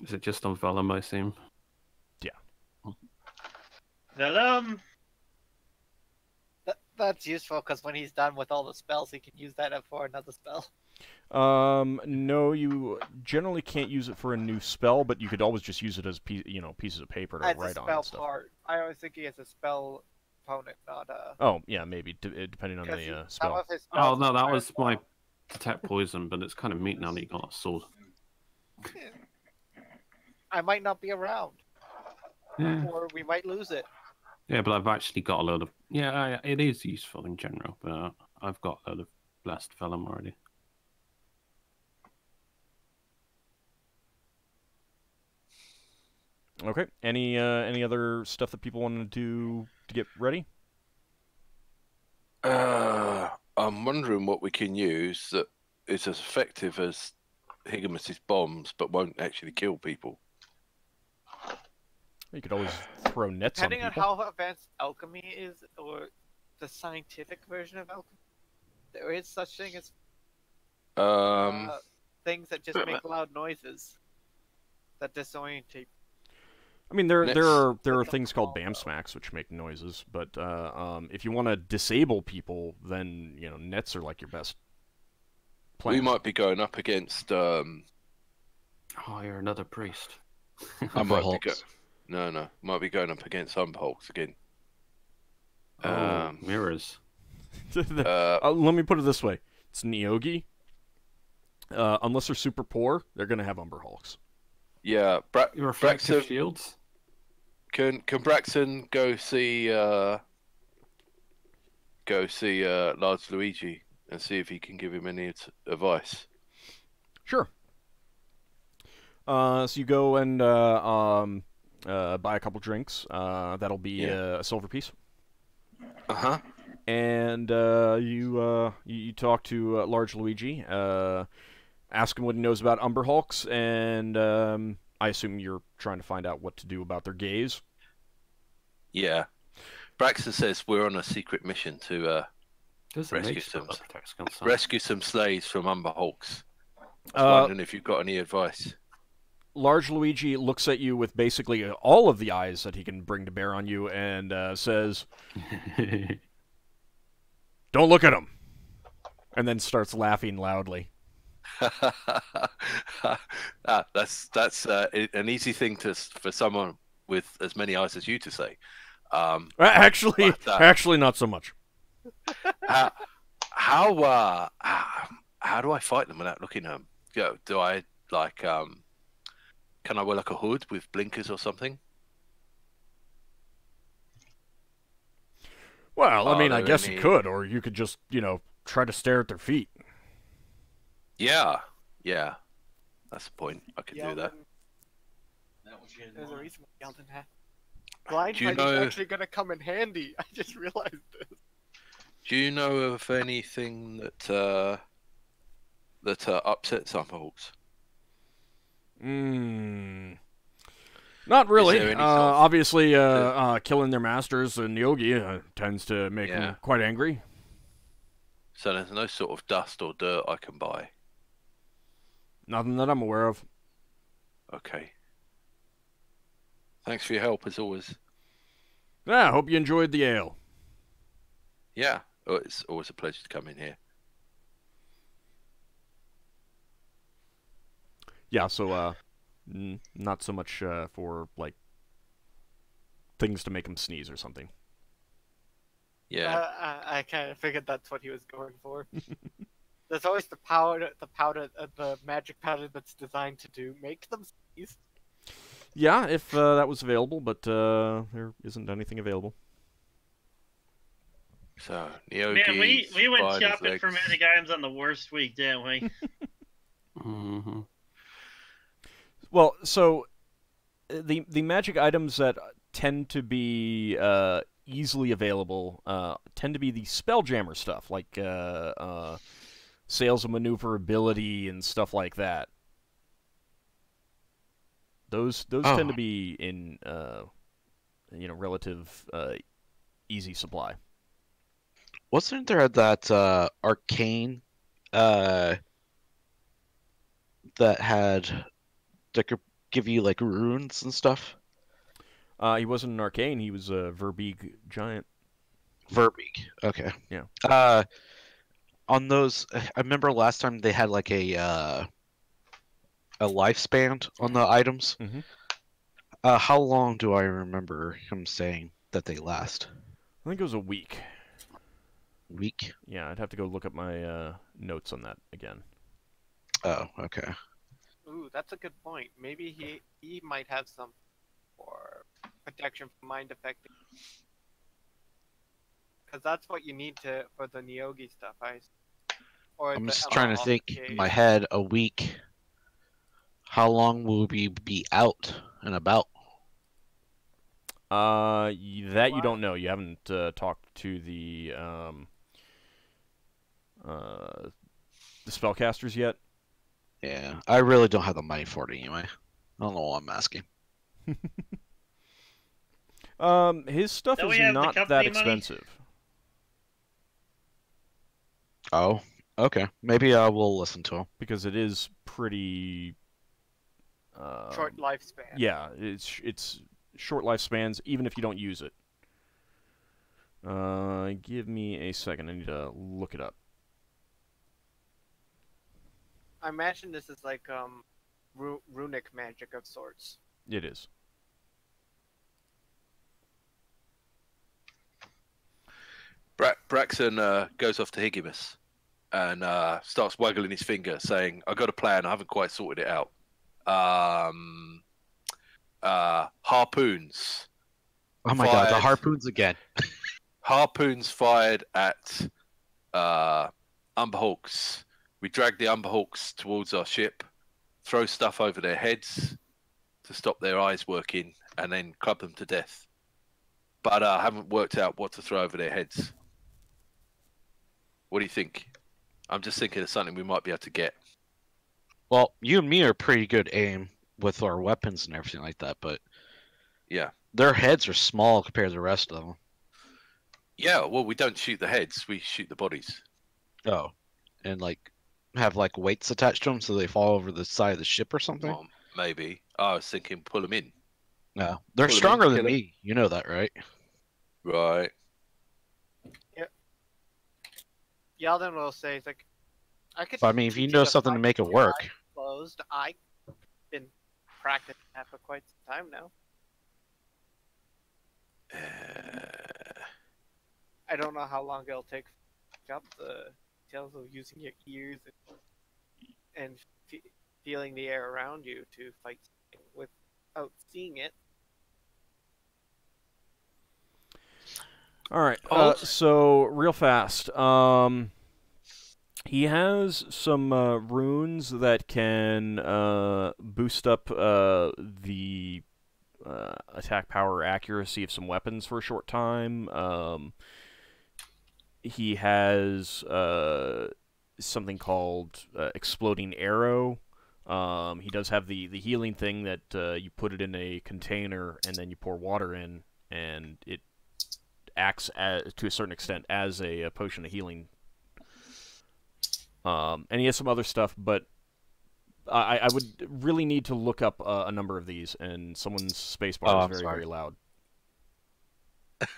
Is it just on Vellum, I assume? Yeah. Vellum. That, that's useful because when he's done with all the spells, he can use that for another spell. Um, no, you generally can't use it for a new spell, but you could always just use it as pe- you know pieces of paper to As a write on spell and stuff. part. I always think he has a spell opponent, not a. Oh, yeah, maybe d- uh, depending on the he- uh, spell. of his Oh no, that require was my detect poison, but it's kind of meat now that you got a sword. I might not be around, Yeah. or we might lose it. Yeah, but I've actually got a lot of. Yeah, I, it is useful in general, but uh, I've got a lot of blessed vellum already. Okay. Any uh, any other stuff that people want to do to get ready? Uh, I'm wondering what we can use that is as effective as Higgimus's bombs, but won't actually kill people. You could always throw nets Depending on people. how advanced alchemy is, or the scientific version of alchemy, there is such thing as Um, uh, things that just make loud noises that disorientate. I mean, there there are there are things called called, BAM smacks which make noises, but uh, um, if you want to disable people, then you know nets are like your best. Plan. we might be going up against. Um, Oh, you're another priest. I might be Umberhulks. go- no, no, might be going up against Umberhulks again. Oh, Um, mirrors. Uh, Uh, let me put it this way: it's Neogi. Uh, unless they're super poor, they're gonna have Umberhulks. yeah, Bra- Your reflective Braxon, shields. can can Braxon go see uh, go see uh, Large Luigi and see if he can give him any ad- advice? Sure. Uh, so you go and uh, um, uh, buy a couple drinks. Uh, that'll be Yeah. uh, a silver piece. Uh huh. and uh, you, uh, you you talk to uh, Large Luigi, uh, ask him what he knows about Umber Hulks, and um, I assume you're trying to find out what to do about their gaze. Yeah. Braxon says we're on a secret mission to uh, Rescue niche for systems. that text concern. rescue some slaves from Umber Hulks. I was Uh, wondering if you've got any advice. Large Luigi looks at you with basically all of the eyes that he can bring to bear on you, and uh, says, "Don't look at him," and then starts laughing loudly. ah, that's that's uh, an easy thing to for someone with as many eyes as you to say. Um, Uh, Actually, Like that. actually, not so much. how how uh, ah, how do I fight them without looking at them? Do I like um, can I wear like a hood with blinkers or something? Well, I Are mean, I there guess you could, or you could just, you know, try to stare at their feet. Yeah, yeah, that's the point. I could do that. Yeldan- There's a reason why Yeldan had. Blind Do you fighting's know- actually gonna come in handy. I just realized this. Do you know of anything that uh, that uh, upsets some Hulks? Hmm. Not really. Uh, any sort of- obviously, uh, uh, killing their masters and Yogi uh, tends to make Yeah. them quite angry. So there's no sort of dust or dirt I can buy. Nothing that I'm aware of. Okay. Thanks for your help as always. Yeah, I hope you enjoyed the ale. Yeah, oh, it's always a pleasure to come in here. Yeah, so uh, n- not so much uh, for like things to make him sneeze or something. Yeah, Uh, I, I kind of figured that's what he was going for. There's always the powder, the powder, uh, the magic powder that's designed to do make them sneeze. Yeah, if uh, that was available, but uh, there isn't anything available. so Neo Man, we, we went shopping for legs. magic items on the worst week, didn't we? hmm Well, so uh, the the magic items that tend to be uh, easily available uh, tend to be the spelljammer stuff, like uh, uh, sails of maneuverability and stuff like that. Those those tend to Oh. be in uh, you know relative uh, easy supply. Wasn't there that uh, arcane uh, that had that could give you like runes and stuff? Uh, he wasn't an arcane; he was a Verbeeg giant. Verbeeg. Okay. Yeah. Uh, on those, I remember last time they had like a uh, a lifespan on the items. Mhm. Uh, how long do I remember him saying that they last? I think it was a week. Week. Yeah, I'd have to go look up my uh, notes on that again. Oh, okay. Ooh, that's a good point. Maybe he he might have some for protection from mind affecting. Because that's what you need to for the Neogi stuff. I. Or I'm just trying to think Cave. in my head a week. How long will we be out and about? Uh, that you don't know. You haven't uh, talked to the um, uh, the spellcasters yet. Yeah, I really don't have the money for it anyway. I don't know what I'm asking. Um, his stuff Don't is we have the not that company money? expensive. Oh, okay. Maybe I will listen to him. because it is pretty uh, short lifespan. Yeah, it's it's short lifespans, even if you don't use it. Uh, give me a second. I need to look it up. I imagine this is like um, ru- runic magic of sorts. It is. Bra- Braxon uh, goes off to Higgimus and uh, starts waggling his finger, saying, "I got a plan. I haven't quite sorted it out. Um, uh, harpoons, Oh my god, the harpoons again. harpoons fired at uh, Umber Hulks. We drag the Umber Hulks towards our ship, throw stuff over their heads, to stop their eyes working and then club them to death. But uh, I haven't worked out what to throw over their heads. What do you think? I'm just thinking of something we might be able to get. Well, you and me are pretty good aim with our weapons and everything like that, but Yeah. their heads are small compared to the rest of them. Yeah, well, we don't shoot the heads, we shoot the bodies. Oh, and like have like weights attached to them so they fall over the side of the ship or something. Well, maybe. I was thinking pull them in. No, they're Pull 'em in, stronger than kill 'em. me. You know that, right? Right. Yeldan will say, "It's like, I could." But I mean, if you know something to make it work, Closed. I've been practicing that for quite some time now. Uh, I don't know how long it'll take to pick up the details of using your ears and, and fe- feeling the air around you to fight without seeing it. All right. Uh, so real fast. Um, he has some uh, runes that can uh, boost up uh, the uh, attack power accuracy of some weapons for a short time. Um, he has uh, something called uh, exploding arrow. Um, he does have the, the healing thing that uh, you put it in a container and then you pour water in and it acts as, to a certain extent as a, a potion of healing. Um, and he has some other stuff, but I, I would really need to look up uh, a number of these, and someone's spacebar Oh, is I'm very, sorry. very loud.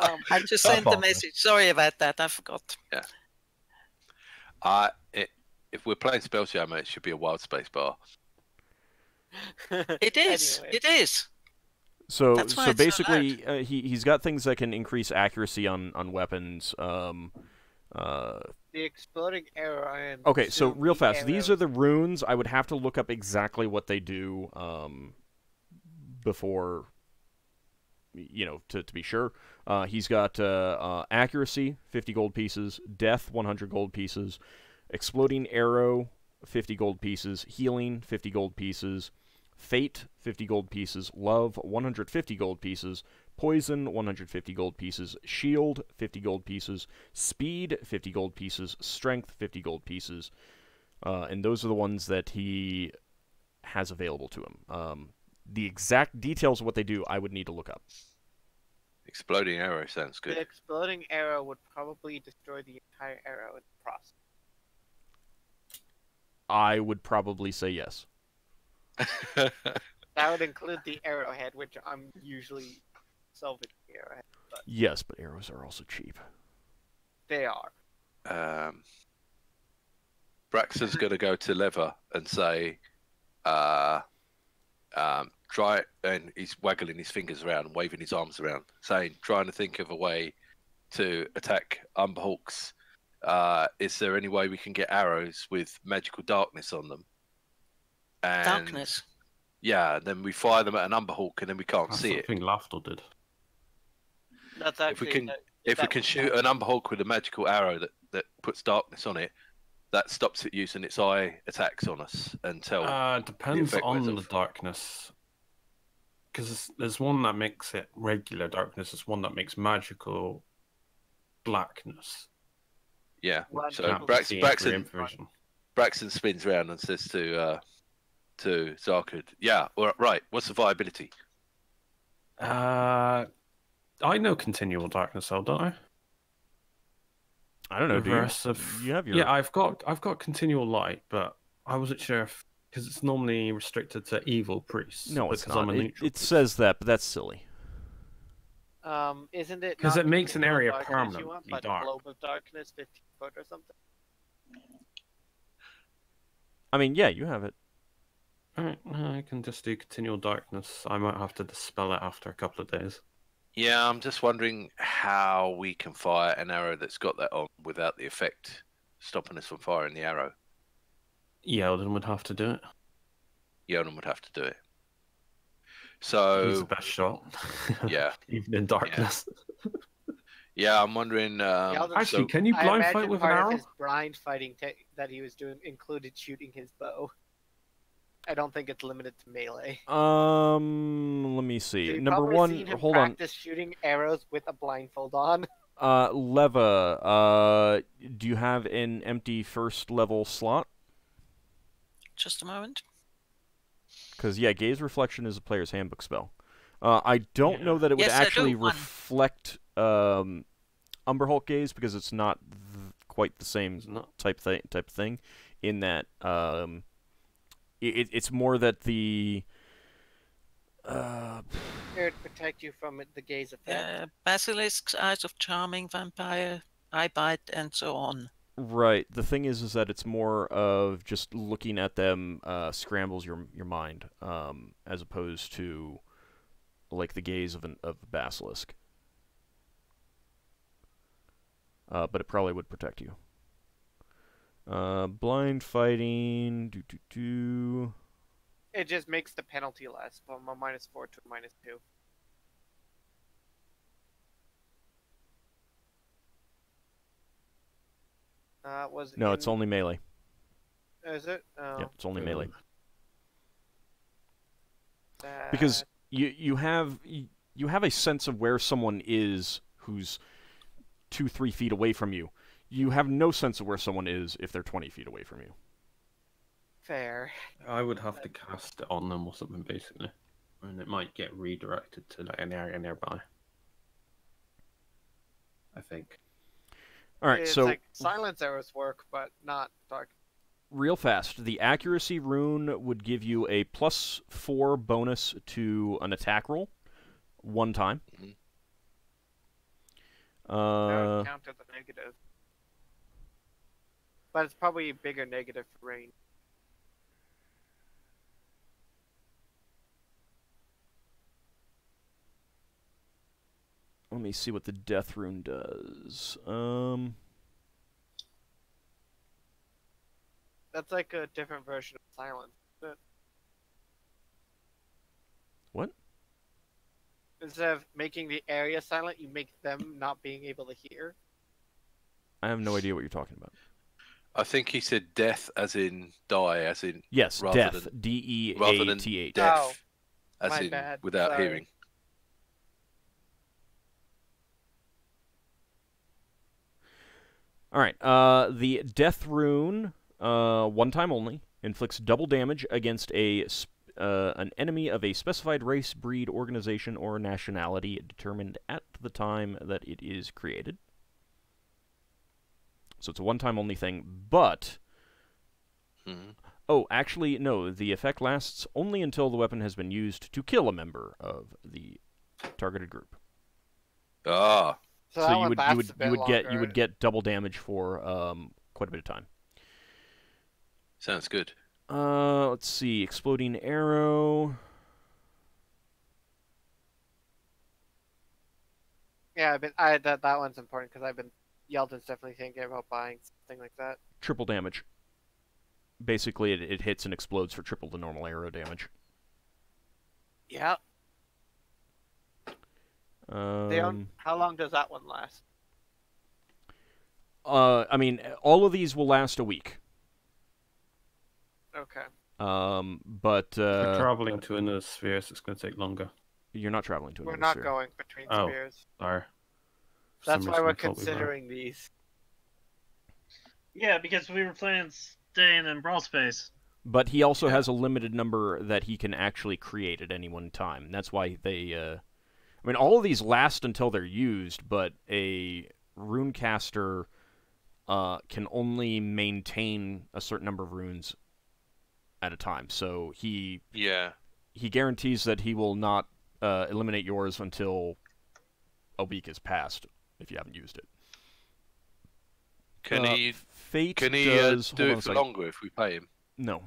Um, I just sent the message. Sorry about that. I forgot. I, it, if we're playing Spelljammer, it should be a wild space bar. It is. Anyway. It is. So, That's so it's so basically, uh, he he's got things that can increase accuracy on on weapons. Um, uh, The exploding arrow. I am okay, so real the fast, these are the runes. I would have to look up exactly what they do um, before, you know, to to be sure. Uh, he's got uh, uh, accuracy, 50 gold pieces, death, 100 gold pieces, exploding arrow, 50 gold pieces, healing, 50 gold pieces, fate, 50 gold pieces, love, 150 gold pieces, poison, 150 gold pieces, shield, 50 gold pieces, speed, 50 gold pieces, strength, 50 gold pieces. Uh, and those are the ones that he has available to him. Um, the exact details of what they do, I would need to look up. Exploding arrow sounds good. The exploding arrow would probably destroy the entire arrow in the process. I would probably say yes. That would include the arrowhead, which I'm usually salvaging the arrowhead. Yes, but arrows are also cheap. They are. um, Braxon's going to go to Leva and say, uh, um, try and he's waggling his fingers around waving his arms around, saying, trying to think of a way to attack Umber Hulks. Uh, is there any way we can get arrows with magical darkness on them? And Darkness. Yeah, then we fire them at an Umber Hulk and then we can't That's see it. something Lafdul did. That's If we can- that- If we can shoot happen. an Umber Hulk with a magical arrow that, that puts darkness on it, that stops it using its eye attacks on us until. Uh, depends wears on the darkness. Because there's one that makes it regular darkness, there's one that makes magical blackness. yeah. So people Brax- Braxon. Braxon spins around and says to uh, to Zarkud, "Yeah, right. What's the viability?" Uh, I know continual darkness, though, don't I? I don't know, do you? Of You have your yeah. I've got I've got continual light, but I wasn't sure if because it's normally restricted to evil priests. No, it's because not. I'm a It, neutral it says that, but that's silly. Um, isn't it? Because it makes an area darkness you permanently want, but dark. globe of darkness, fifteen foot or something. I mean, yeah, you have it. Alright, I can just do continual darkness. I might have to dispel it after a couple of days. Yeah, I'm just wondering how we can fire an arrow that's got that on without the effect stopping us from firing the arrow. Yeldan would have to do it. Yonan would have to do it. So He's So the best shot. yeah, Even in darkness. yeah, I'm wondering. Um, Yeldan- Actually, so- can you blind fight with an part arrow? of his blind fighting te- that he was doing included shooting his bow. I don't think it's limited to melee. Um, let me see. you've Number one, seen him hold on. practice shooting arrows with a blindfold on. Uh, Leva, uh, do you have an empty first level slot? Just a moment. Because yeah, gaze reflection is a player's handbook spell. Uh, I don't know that it would Yes, actually reflect um, Umberhulk gaze because it's not th- quite the same not. type thing. Type of thing, in that um, it, it's more that the uh, It would protect you from the gaze effect. Uh, basilisks, eyes of charming, vampire, eye bite, and so on. right. The thing is, is that it's more of just looking at them uh, scrambles your your mind, um, as opposed to like the gaze of an of a basilisk. Uh, but it probably would protect you. Uh, blind fighting. Do do do. It just makes the penalty less from a minus four to a minus two. Uh, was No, it's only melee. Is it? Oh, Yeah, it's only melee. that- because you you have you have a sense of where someone is who's two three feet away from you. You have no sense of where someone is if they're twenty feet away from you. fair. I would have to cast it on them or something, basically. And it might get redirected to like, an area nearby. I think. All right, it's so like silence arrows work, but not dark. real fast, the accuracy rune would give you a plus four bonus to an attack roll, one time. Mhm. That Uh, would counter the negative. But it's probably a bigger negative for rain. let me see what the death rune does. Um, That's like a different version of silence. What? Instead of making the area silent, you make them not being able to hear. I have no idea what you're talking about. I think he said death as in die, as in Yes, Rather death. than- D E rather A than T H. death, as in bad, without sorry. hearing. All right. Uh, the death rune, uh, one time only, inflicts double damage against a uh, an enemy of a specified race, breed, organization, or nationality determined at the time that it is created. So it's a one time only thing, but Mhm. oh, actually no, the effect lasts only until the weapon has been used to kill a member of the targeted group. Ah, So, that you would you would a bit you would get you would get double damage for um, quite a bit of time. sounds good. Uh, let's see. Exploding arrow. Yeah, I've been. I that that one's important because I've been. Yeldan's definitely thinking about buying something like that. Triple damage. Basically, it, it hits and explodes for triple the normal arrow damage. Yeah. Um, They how long does that one last? uh, I mean, all of these will last a week. Okay. Um, but If we're uh, traveling to another sphere, so it's going to take longer. you're not traveling to We're another not sphere. going between Oh. spheres. Sorry. For That's why we're I thought we were. considering these. Yeah, because we were planning staying in Bral space. But he also Yeah. has a limited number that he can actually create at any one time. That's why they. Uh, I mean, all of these last until they're used, but a runecaster uh, can only maintain a certain number of runes at a time. So he Yeah. he guarantees that he will not uh, eliminate yours until a week has passed if you haven't used it. Can Uh, he Fate can he uh, do it for longer if we pay him? No.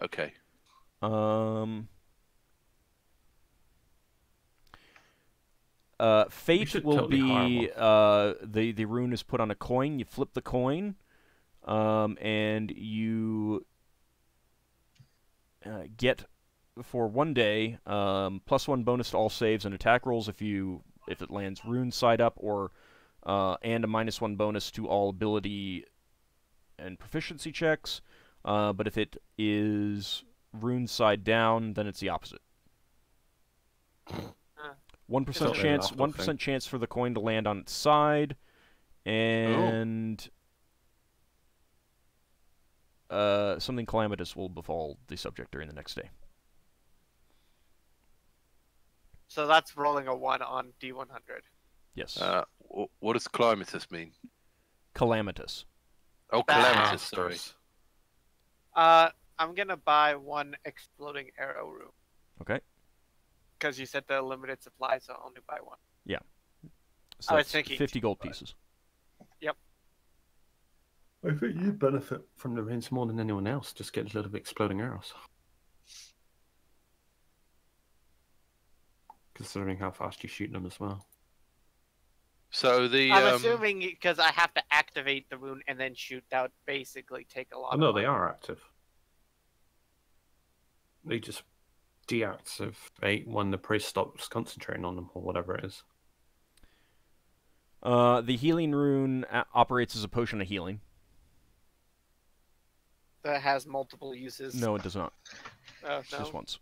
Okay. Um. Uh, fate will totally be uh, the the rune is put on a coin. You flip the coin, um, and you uh, get for one day um, plus one bonus to all saves and attack rolls if you if it lands rune side up, or uh, and a minus one bonus to all ability and proficiency checks. Uh, but if it is rune side down, then it's the opposite. One percent chance. One percent chance for the coin to land on its side, and uh, something calamitous will befall the subject during the next day. So that's rolling a one on D100. Yes, Uh, what does calamitous mean? calamitous. Oh, Bad. calamitous. Sorry. Uh, I'm gonna buy one exploding arrow room. Okay. Because you said the limited supply, so I'll only buy one. Yeah. So I was that's thinking fifty two, gold but- pieces. Yep. I think you benefit from the runes more than anyone else. Just get a lot of exploding arrows. Considering how fast you shoot them as well. So the I'm um, assuming because I have to activate the rune and then shoot. That would basically take a lot. Oh, of no, my- they are active. They just deactivate when the priest stops concentrating on them or whatever it is. Uh, the healing rune operates as a potion of healing. That has multiple uses. No, it does not. Oh, no. just once.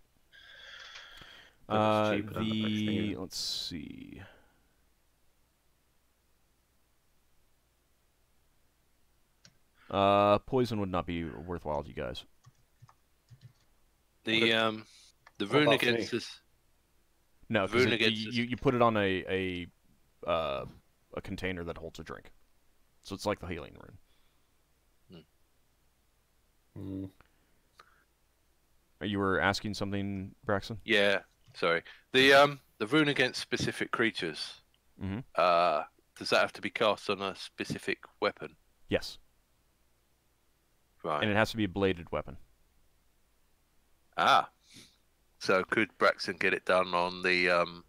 But it's Uh, than the next thing, the isn't it? let's see. Uh, poison would not be worthwhile to you guys. the um, the What rune about against this. No, 'cause Rune it- you, us. you you put it on a a uh, a container that holds a drink, so it's like the healing rune. Mm. Uh, You were asking something, Braxon? Yeah, sorry. The um, the rune against specific creatures. Mhm. Uh, does that have to be cast on a specific weapon? Yes, Right. and it has to be a bladed weapon. Ah. So could Braxon get it done on the um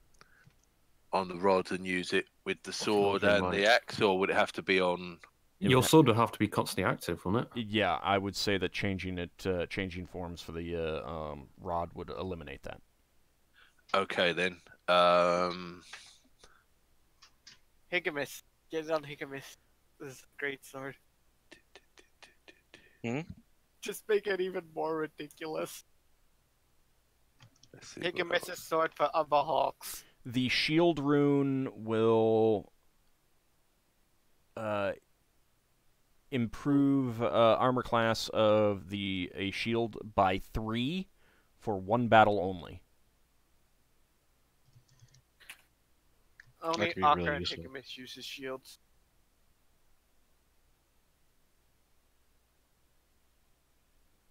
on the rod and use it with the sword and might. the axe, or would it have to be on? Your sword would have to be constantly active, wouldn't it? Yeah, I would say that changing it, uh, changing forms for the uh, um, rod would eliminate that. Okay then. Um. Higgimus. Get it on Higgimus. This is a great sword. Hmm? Just make it even more ridiculous. Let's see what- Higgimus' sword for other hawks. The shield rune will uh, improve uh, armor class of the a shield by three for one battle only. Only could be really Akra and useful. Higgimus uses shields.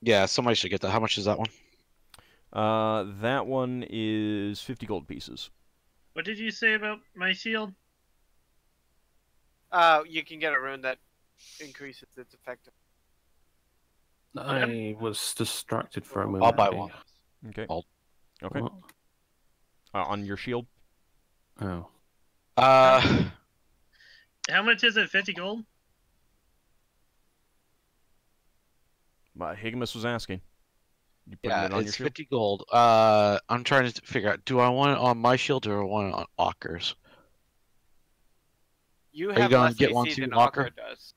Yeah, somebody should get that. How much is that one? Uh, that one is fifty gold pieces. What did you say about my shield? Uh, you can get a rune that increases its effective. I was distracted for a moment. I'll buy one. Okay. I'll- Okay. What? Uh, on your shield. Oh. Uh, How much is it? 50 gold? My Higgimus was asking. You yeah, it on it's shield? 50 gold. Uh, I'm trying to figure out, do I want it on my shield or I want it on Ockar's? You you have gonna get AC one too, than Walker? Akra does.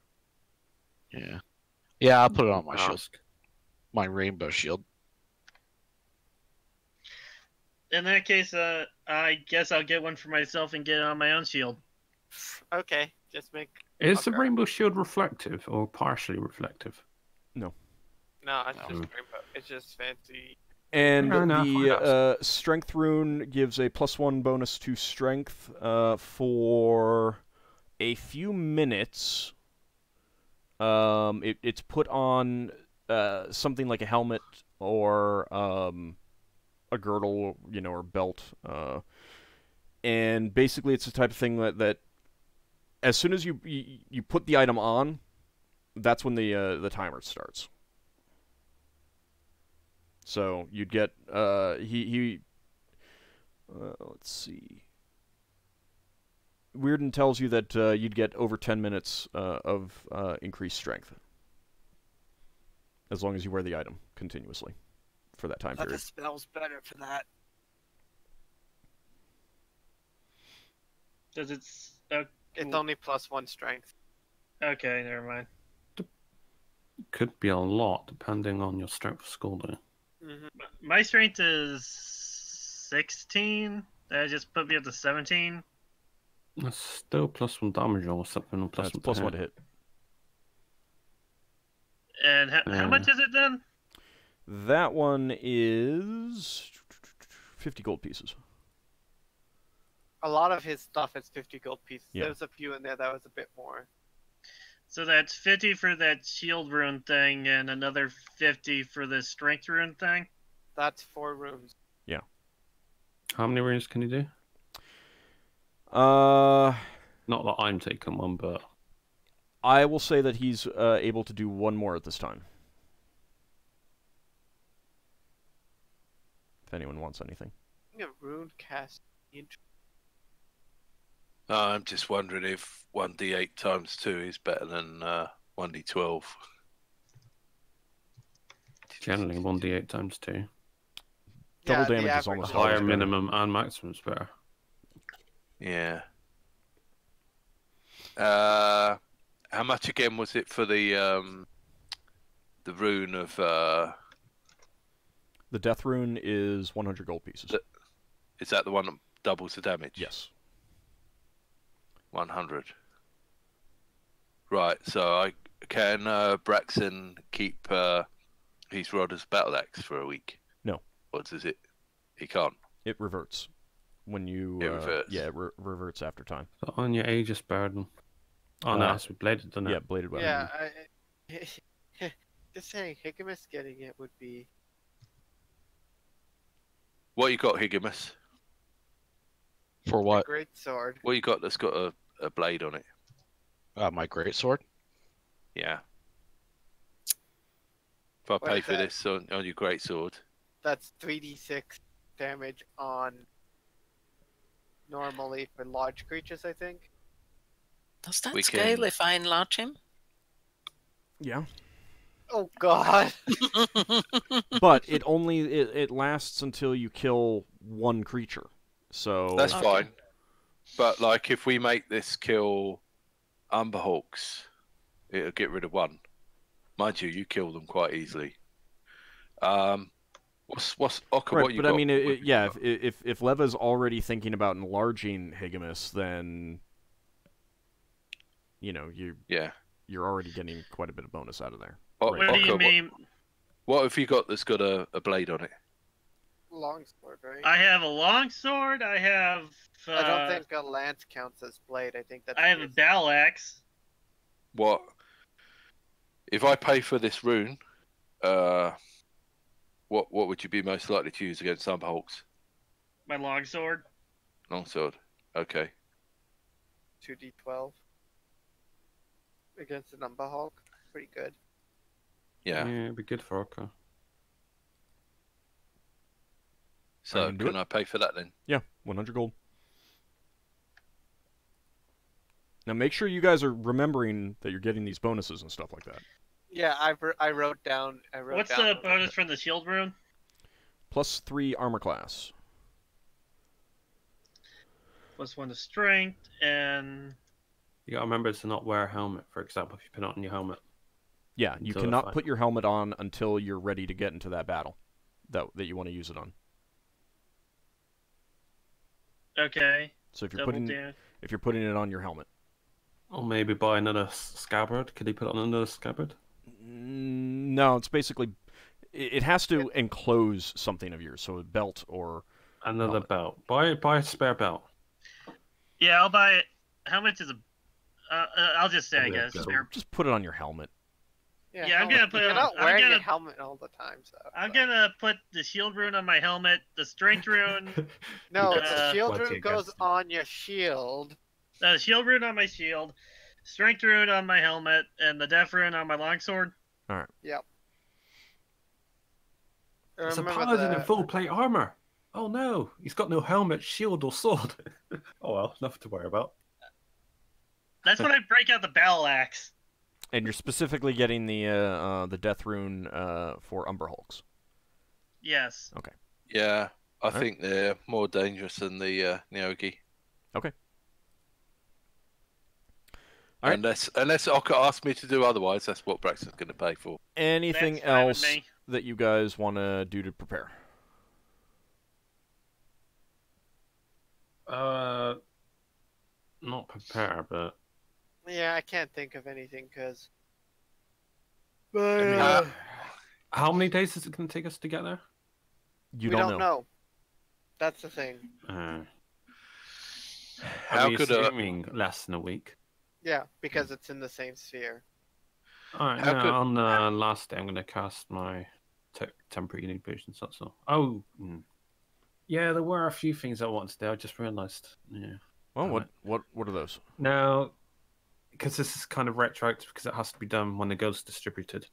Yeah. Yeah, I'll put it on my shield. My rainbow shield. In that case, uh, I guess I'll get one for myself and get it on my own shield. Okay, just make. Is the Okay. rainbow shield reflective or partially reflective? No, No, it's just rainbow. It's just fancy. And Fair enough, the uh, strength rune gives a plus one bonus to strength uh, for a few minutes. Um, it, it's put on uh, something like a helmet or um, a girdle, you know, or belt. Uh, and basically, it's the type of thing that, that as soon as you, you you put the item on, that's when the uh, the timer starts. So you'd get uh he he uh, let's see. Weirden tells you that uh, you'd get over 10 minutes uh, of uh, increased strength. As long as you wear the item continuously for that time But the period. spell's better for that. Does it? s- Uh, It's only plus one strength. okay, never mind. Could be a lot depending on your strength of skull, though. hmm My strength is 16. That just put me up to 17. That's still plus one damage or something. Plus That's one plus to one to hit. hit. And h- how Yeah. much is it then? That one is 50 gold pieces. A lot of his stuff is 50 gold pieces. Yeah. There's a few in there that was a bit more. So that's 50 for that shield rune thing and another 50 for the strength rune thing. That's four rooms. Yeah. How many runes can you do? Uh, Not that I'm taking one, but I will say that he's uh, able to do one more at this time. If anyone wants anything. Yeah, rune cast. Uh, I'm just wondering if 1d8 times 2 is better than uh, 1d12. generally one d8 times two. Double Yeah, damage is almost always Higher minimum and maximum's better. Yeah. Uh, how much again was it for the um, the rune of uh, The death rune is 100 gold pieces. Is that the one that doubles the damage? Yes. 100. Right, so I can uh, Braxon keep uh, his rod as battle axe for a week? No. Or does it? He can't. It reverts when you. It uh, reverts. Yeah, it re- reverts after time. So on your Aegis burden. Oh no, Uh, it's with bladed, doesn't it? Yeah, bladed weapon. Yeah, I, just saying, Higgimus getting it would be. What you got, Higgimus? For a what? Great sword. What you got that's got a, a blade on it? Uh, my great sword. Yeah. If I What pay is for that? this on, on your great sword, That's 3d6 damage on. Normally for large creatures, I think. Does that We scale can- if I enlarge him? Yeah. Oh god! but it only it, it lasts until you kill one creature. So that's Okay. fine. But like, if we make this kill Umber Hulks, it'll get rid of one. Mind you, you kill them quite easily. Um, what's what's Ockar? right, what you but I mean, it, it- yeah, if, if if Leva's already thinking about enlarging Higgimus, then you know you yeah. you're already getting quite a bit of bonus out of there. O- What do you what- mean? What, have you got that's got a, a blade on it? Longsword, right? I have a long sword. I have. Uh, I don't think a lance counts as blade. I think that's. I have a battle axe. What? If I pay for this rune, uh, what what would you be most likely to use against Umber Hulks? My long sword. Longsword. Okay. 2d12 against an Umber Hulk. Pretty good. Yeah. it'd be good for Ockar. So can do can it. I pay for that then? Yeah, 100 gold. Now make sure you guys are remembering that you're getting these bonuses and stuff like that. Yeah, I, I wrote down. I wrote What's down the what bonus from the shield rune? Plus three armor class. Plus one to strength and You gotta remember to not wear a helmet, for example, if you put it on your helmet. Yeah, you Until cannot put your helmet on until you're ready to get into that battle that that you want to use it on. okay. So if you're Double putting damage. if you're putting it on your helmet. Or maybe buy another scabbard. Could he put on another scabbard? Mm, No, it's basically it it has to enclose something of yours, so a belt or Another Helmet. belt. Buy buy a spare belt. Yeah, I'll buy it. How much is a? Uh, uh, I'll just say, I guess. go. Just put it on your helmet. Yeah, Yeah, I'm gonna put it You're on- not I'm gonna- a helmet all the time, so. I'm so- gonna put the shield rune on my helmet, the strength rune, No, Uh, the shield rune goes on your shield. the shield rune on my shield, strength rune on my helmet, and the death rune on my longsword. All right. Yep. It's a paladin the- in full plate armor. Oh no, he's got no helmet, shield, or sword. oh well, nothing to worry about. That's when I break out the battle axe. And you're specifically getting the uh, uh, the death rune uh, for Umber Hulks. Yes. Okay. Yeah, I Alright. think they're more dangerous than the uh, Neogi. Okay. Alright. Unless unless Ockar asks me to do otherwise, that's what Braxon's going to pay for. Anything That's else that you guys want to do to prepare? Uh, not prepare, but Yeah, I can't think of anything because. I mean, Uh, how many days is it going to take us to get there? You we don't, don't know. That's the thing. Uh, How are we could uh, assuming less than a week? Yeah, because it's in the same sphere. All right, How no, could- on the last day, I'm going to cast my te- temporary healing potions. That's all. Oh, mm. yeah, there were a few things I wanted to do. I just realised. Yeah. Well, what what what are those? Now, because this is kind of retroactive, because it has to be done when the gold's distributed.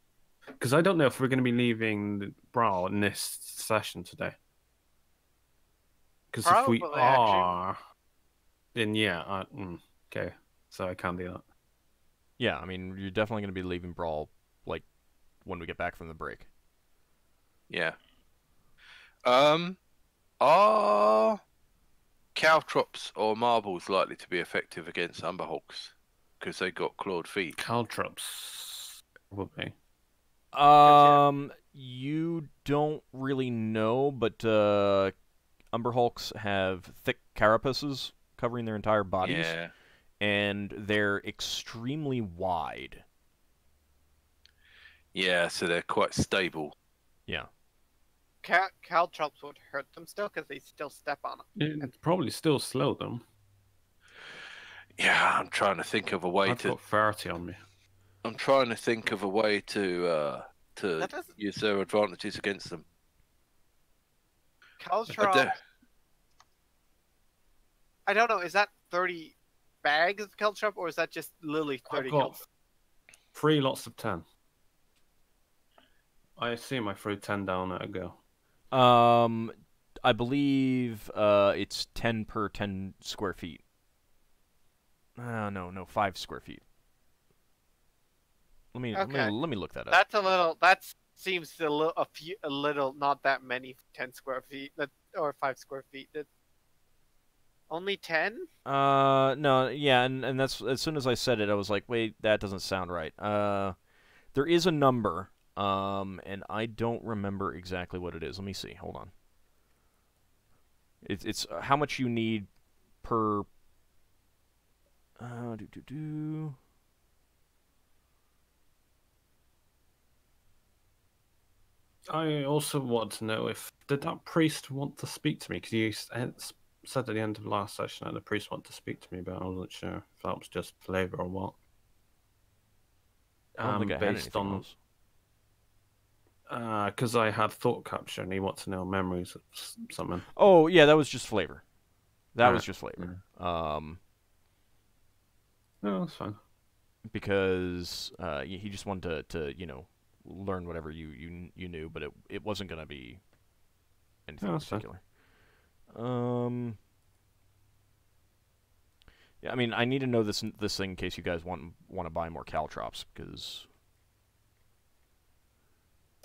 Because I don't know if we're going to be leaving the Bral in this session today. Because if we Probably, actually. are, then yeah, I, mm, okay, so I can't do that. Yeah, I mean, you're definitely going to be leaving Bral like when we get back from the break. Yeah. Um, are caltrops or marbles likely to be effective against Umber Hulks because they got clawed feet? Caltrops will be. Um, you don't really know, but uh, Umberhulks have thick carapaces covering their entire bodies, Yeah. and they're extremely wide. Yeah, so they're quite stable. Yeah. Cal- caltrops would hurt them still because they still step on them. It'd probably still slow them. Yeah, I'm trying to think of a way I've to. got 30 on me. I'm trying to think of a way to uh, to use their advantages against them. I Caltrops. don't- I don't know. Is that thirty bags of caltrop or is that just literally I've thirty? got caltrop? three lots of 10. I assume I threw 10 down at a go. Um, I believe uh, it's ten per ten square feet. Uh, no, no, five square feet. Let me let me let me look that up. That's a little. That seems a little. A few. A little. Not that many. Ten square feet. That or five square feet. That. Only ten? Uh, no, yeah, and, and that's as soon as I said it, I was like, wait, that doesn't sound right. Uh, there is a number, um, and I don't remember exactly what it is. Let me see. Hold on. It's it's uh, how much you need per. Uh, do do do. I also want to know if did that priest want to speak to me? Because you s- had s- said at the end of the last session that the priest wanted to speak to me, but I wasn't sure if that was just flavor or what. I don't think I Um, based anything on else. because I had thought capture and he wants to know memories of something. Oh yeah, that was just flavor. That was just flavor. Um, No, that's fine. because uh, he he just wanted to, to you know learn whatever you you you knew, but it it wasn't gonna be anything Yeah, that's fine. particular. Um. Yeah, I mean, I need to know this this thing in case you guys want want to buy more caltrops because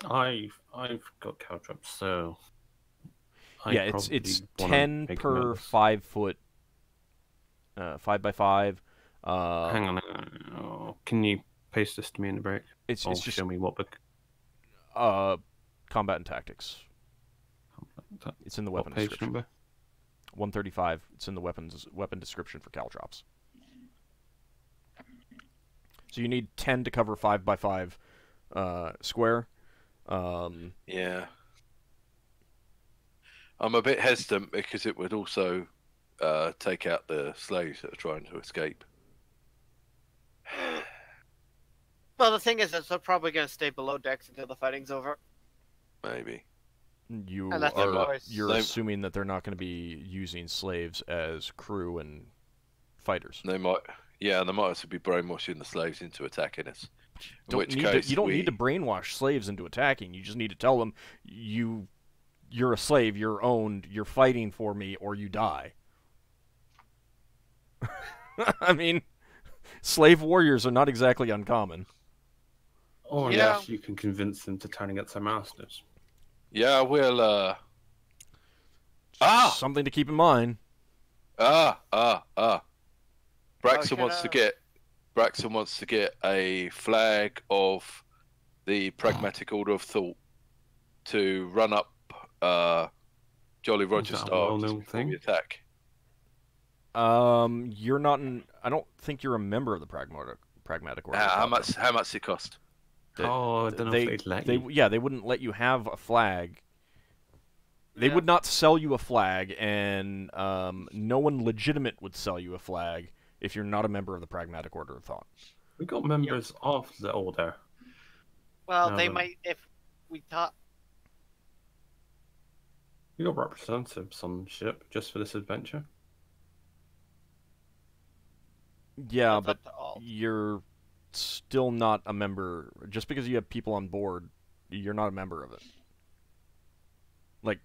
I've I've got caltrops, so I yeah, it's it's ten per note of this. five foot, uh, five by five. Uh, Hang on. Oh, can you paste this to me in the break? it's it's just show me what book. uh, combat and tactics. That- It's in the What weapon page description. number? 135. It's in the weapons weapon description for caltrops. So you need 10 to cover 5 by 5 uh, square. Um, Yeah. I'm a bit hesitant because it would also uh, take out the slaves that are trying to escape. Well, the thing is, that they're probably going to stay below decks until the fighting's over. Maybe. You Unless are you're They- assuming that they're not going to be using slaves as crew and fighters. They might. Yeah, and they might also be brainwashing the slaves into attacking us. In Don't which need case to, you don't we... need to brainwash slaves into attacking. You just need to tell them you you're a slave, you're owned, you're fighting for me or you die. I mean, slave warriors are not exactly uncommon. Or Yeah. unless you can convince them to turn against their masters. Yeah, we'll. Uh... Ah! Something to keep in mind. Ah! Ah! Ah! Braxon should wants to get. Braxon wants to get a flag of the Pragmatic Order of Thought to run up uh, Jolly Roger that a style well-known thing? attack. Um, you're not. An, I don't think you're a member of the pragmatic pragmatic order. Uh, how much? How much does it cost? That- oh, I don't know they, if they'd let they you. yeah they wouldn't let you have a flag. They Yeah. would not sell you a flag, and um, no one legitimate would sell you a flag if you're not a member of the Pragmatic Order of Thought. We got members of the order. Well, No, they but- might if we thought. We got representatives on ship just for this adventure. Yeah, that's but up to all. you're still not a member. Just because you have people on board, you're not a member of it. Like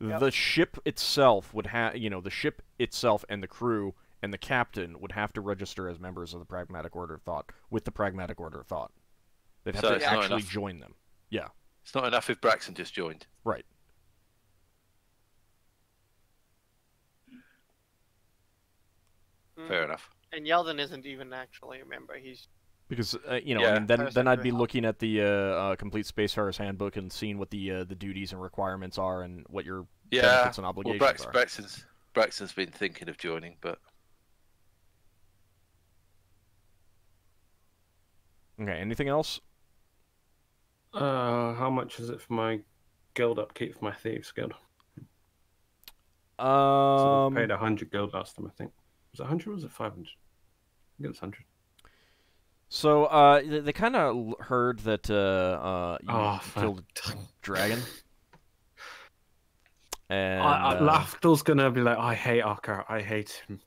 Yep. the ship itself would have, you know, the ship itself and the crew and the captain would have to register as members of the Pragmatic Order of Thought with the Pragmatic Order of Thought. They'd have So to actually join them. Yeah. It's not enough if Braxon just joined. Right. Mm. Fair enough. And Yeldan isn't even actually a member. He's Because uh, you know, I Yeah. mean, then then I'd be Realm. looking at the uh, uh, complete Spacefarer's Handbook and seeing what the uh, the duties and requirements are and what your Yeah. benefits and Well, obligations Brax, are. Braxon's Braxon's been thinking of joining, but Okay. Anything else? Uh, how much is it for my guild upkeep for my thieves guild? So Um, we paid hundred gold last time, I think. Was it hundred? or Was it five hundred? I think it was hundred. So uh, they, they kind of heard that uh, uh, you Oh, killed a dragon, and I, I, uh, Lafdul's gonna be like, I hate Ockar. I hate him.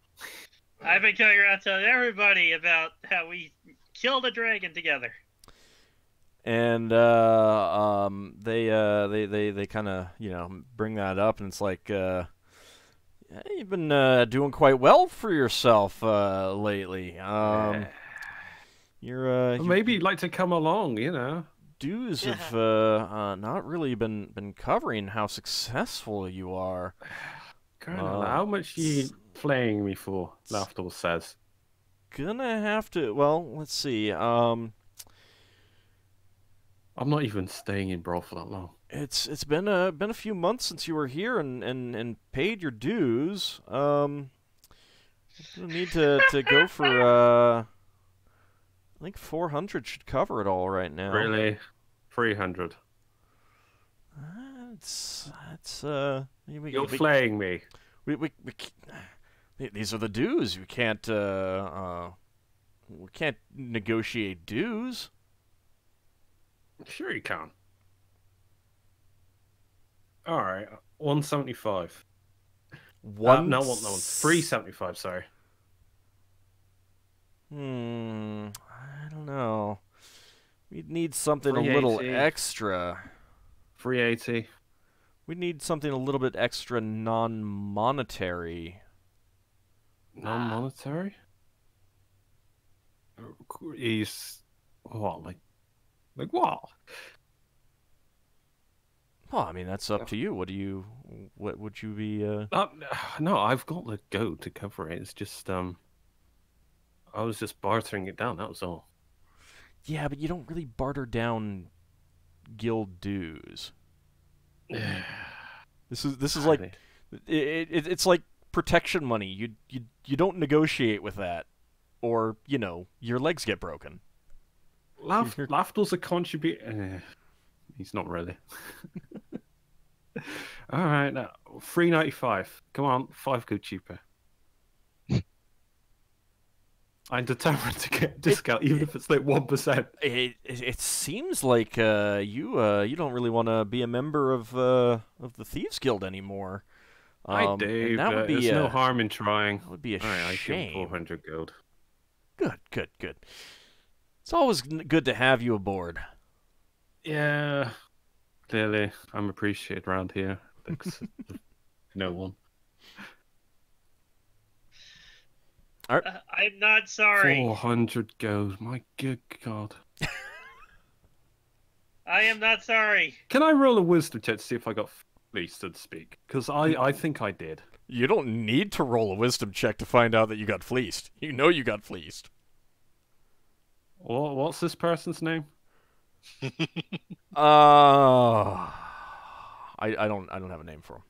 I've been going around telling everybody about how we killed a dragon together. and uh, um, they uh, they they they kind of you know bring that up, and it's like uh, you've been uh, doing quite well for yourself uh, lately. Um, Your uh, your Maybe you'd like to come along, you know. dues Yeah. have uh, uh, not really been been covering how successful you are. Colonel, Uh, how much you playing me for? Lafdul says. Gonna have to. Well, let's see. Um, I'm not even staying in Bral for that long. it's it's been a been a few months since you were here and and, and paid your dues. Um, need to to go for uh. I think 400 should cover it all right now. Really? 300. That's that's uh. We, we, You're we- flaying me. we, we, we these are the dues. We can't uh, uh we can't negotiate dues. Sure you can. Alright, 175. One Uh, no, one, no, one 375, sorry. Hmm. Don't know. We'd need something a little 380. extra. 380. We need something a little bit extra non-monetary. Non monetary? He's. What? Like. Like what? Well, I mean that's up to you. What do you? What would you be? Uh... Uh, no, I've got the go to cover it. It's just. um. I was just bartering it down, that was all. Yeah, but you don't really barter down guild dues. This is this is like it, it, it's like protection money. You you you don't negotiate with that, or you know your legs get broken. Laugh, Lafdul's a contribute. Uh, he's not really. All right, now three ninety five. Come on, five go cheaper. I'm determined to get a discount, even if it's like one percent. It it, it seems like uh, you uh, you don't really want to be a member of uh, of the thieves guild anymore. I Um, do, and that would be there's no uh, harm in trying. that would be a All right, I shame. four hundred gold. Good, good, good. It's always good to have you aboard. Yeah, clearly I'm appreciated around here. Thanks. no one. Uh, I'm not sorry. Four hundred gold. My good god. I am not sorry. Can I roll a wisdom check to see if I got fleeced, so to speak? Because I, I think I did. You don't need to roll a wisdom check to find out that you got fleeced. You know you got fleeced. What, what's this person's name? Uh, I, I don't I don't have a name for him.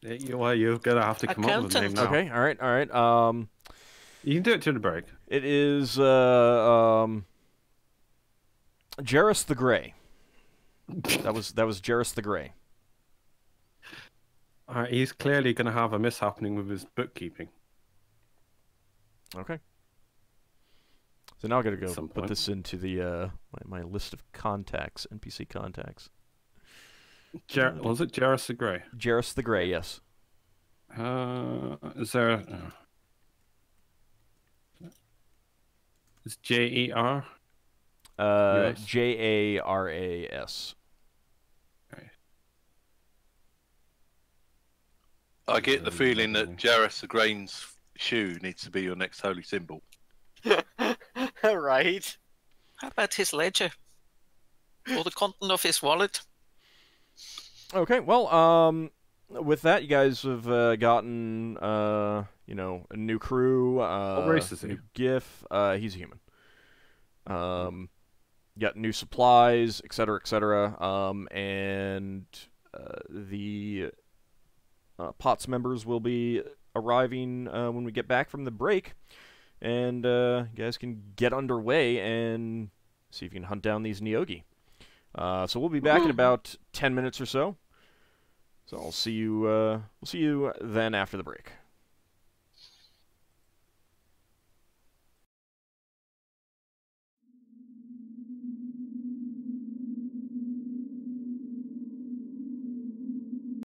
Yeah, you, well, you're gonna have to come up with a name now. Okay, all right, all right. Um, You can do it during the break. it is uh um. Jarrus the Grey. That was that was Jarrus the Grey. All right, he's clearly gonna have a mishappening with his bookkeeping. Okay. So now I gotta go put point. this into the uh my, my list of contacts, NPC contacts. Jer- was it Jerris the Grey? Jerris the Grey, yes. Uh, is there? Is J E R? Uh, J A R A S. I get the feeling that Jaras the Grain's shoe needs to be your next holy symbol. right. How about his ledger? Or the content of his wallet? Okay, well, um, with that, you guys have uh, gotten, uh, you know, a new crew. Uh, race is he? New giff. Uh, he's a human. Um, got new supplies, et cetera, et cetera. Um, and uh, the uh, POTS members will be arriving uh, when we get back from the break, and uh, you guys can get underway and see if you can hunt down these Neogi. Uh, so we'll be back in about ten minutes or so. So I'll see you. Uh, we'll see you then after the break.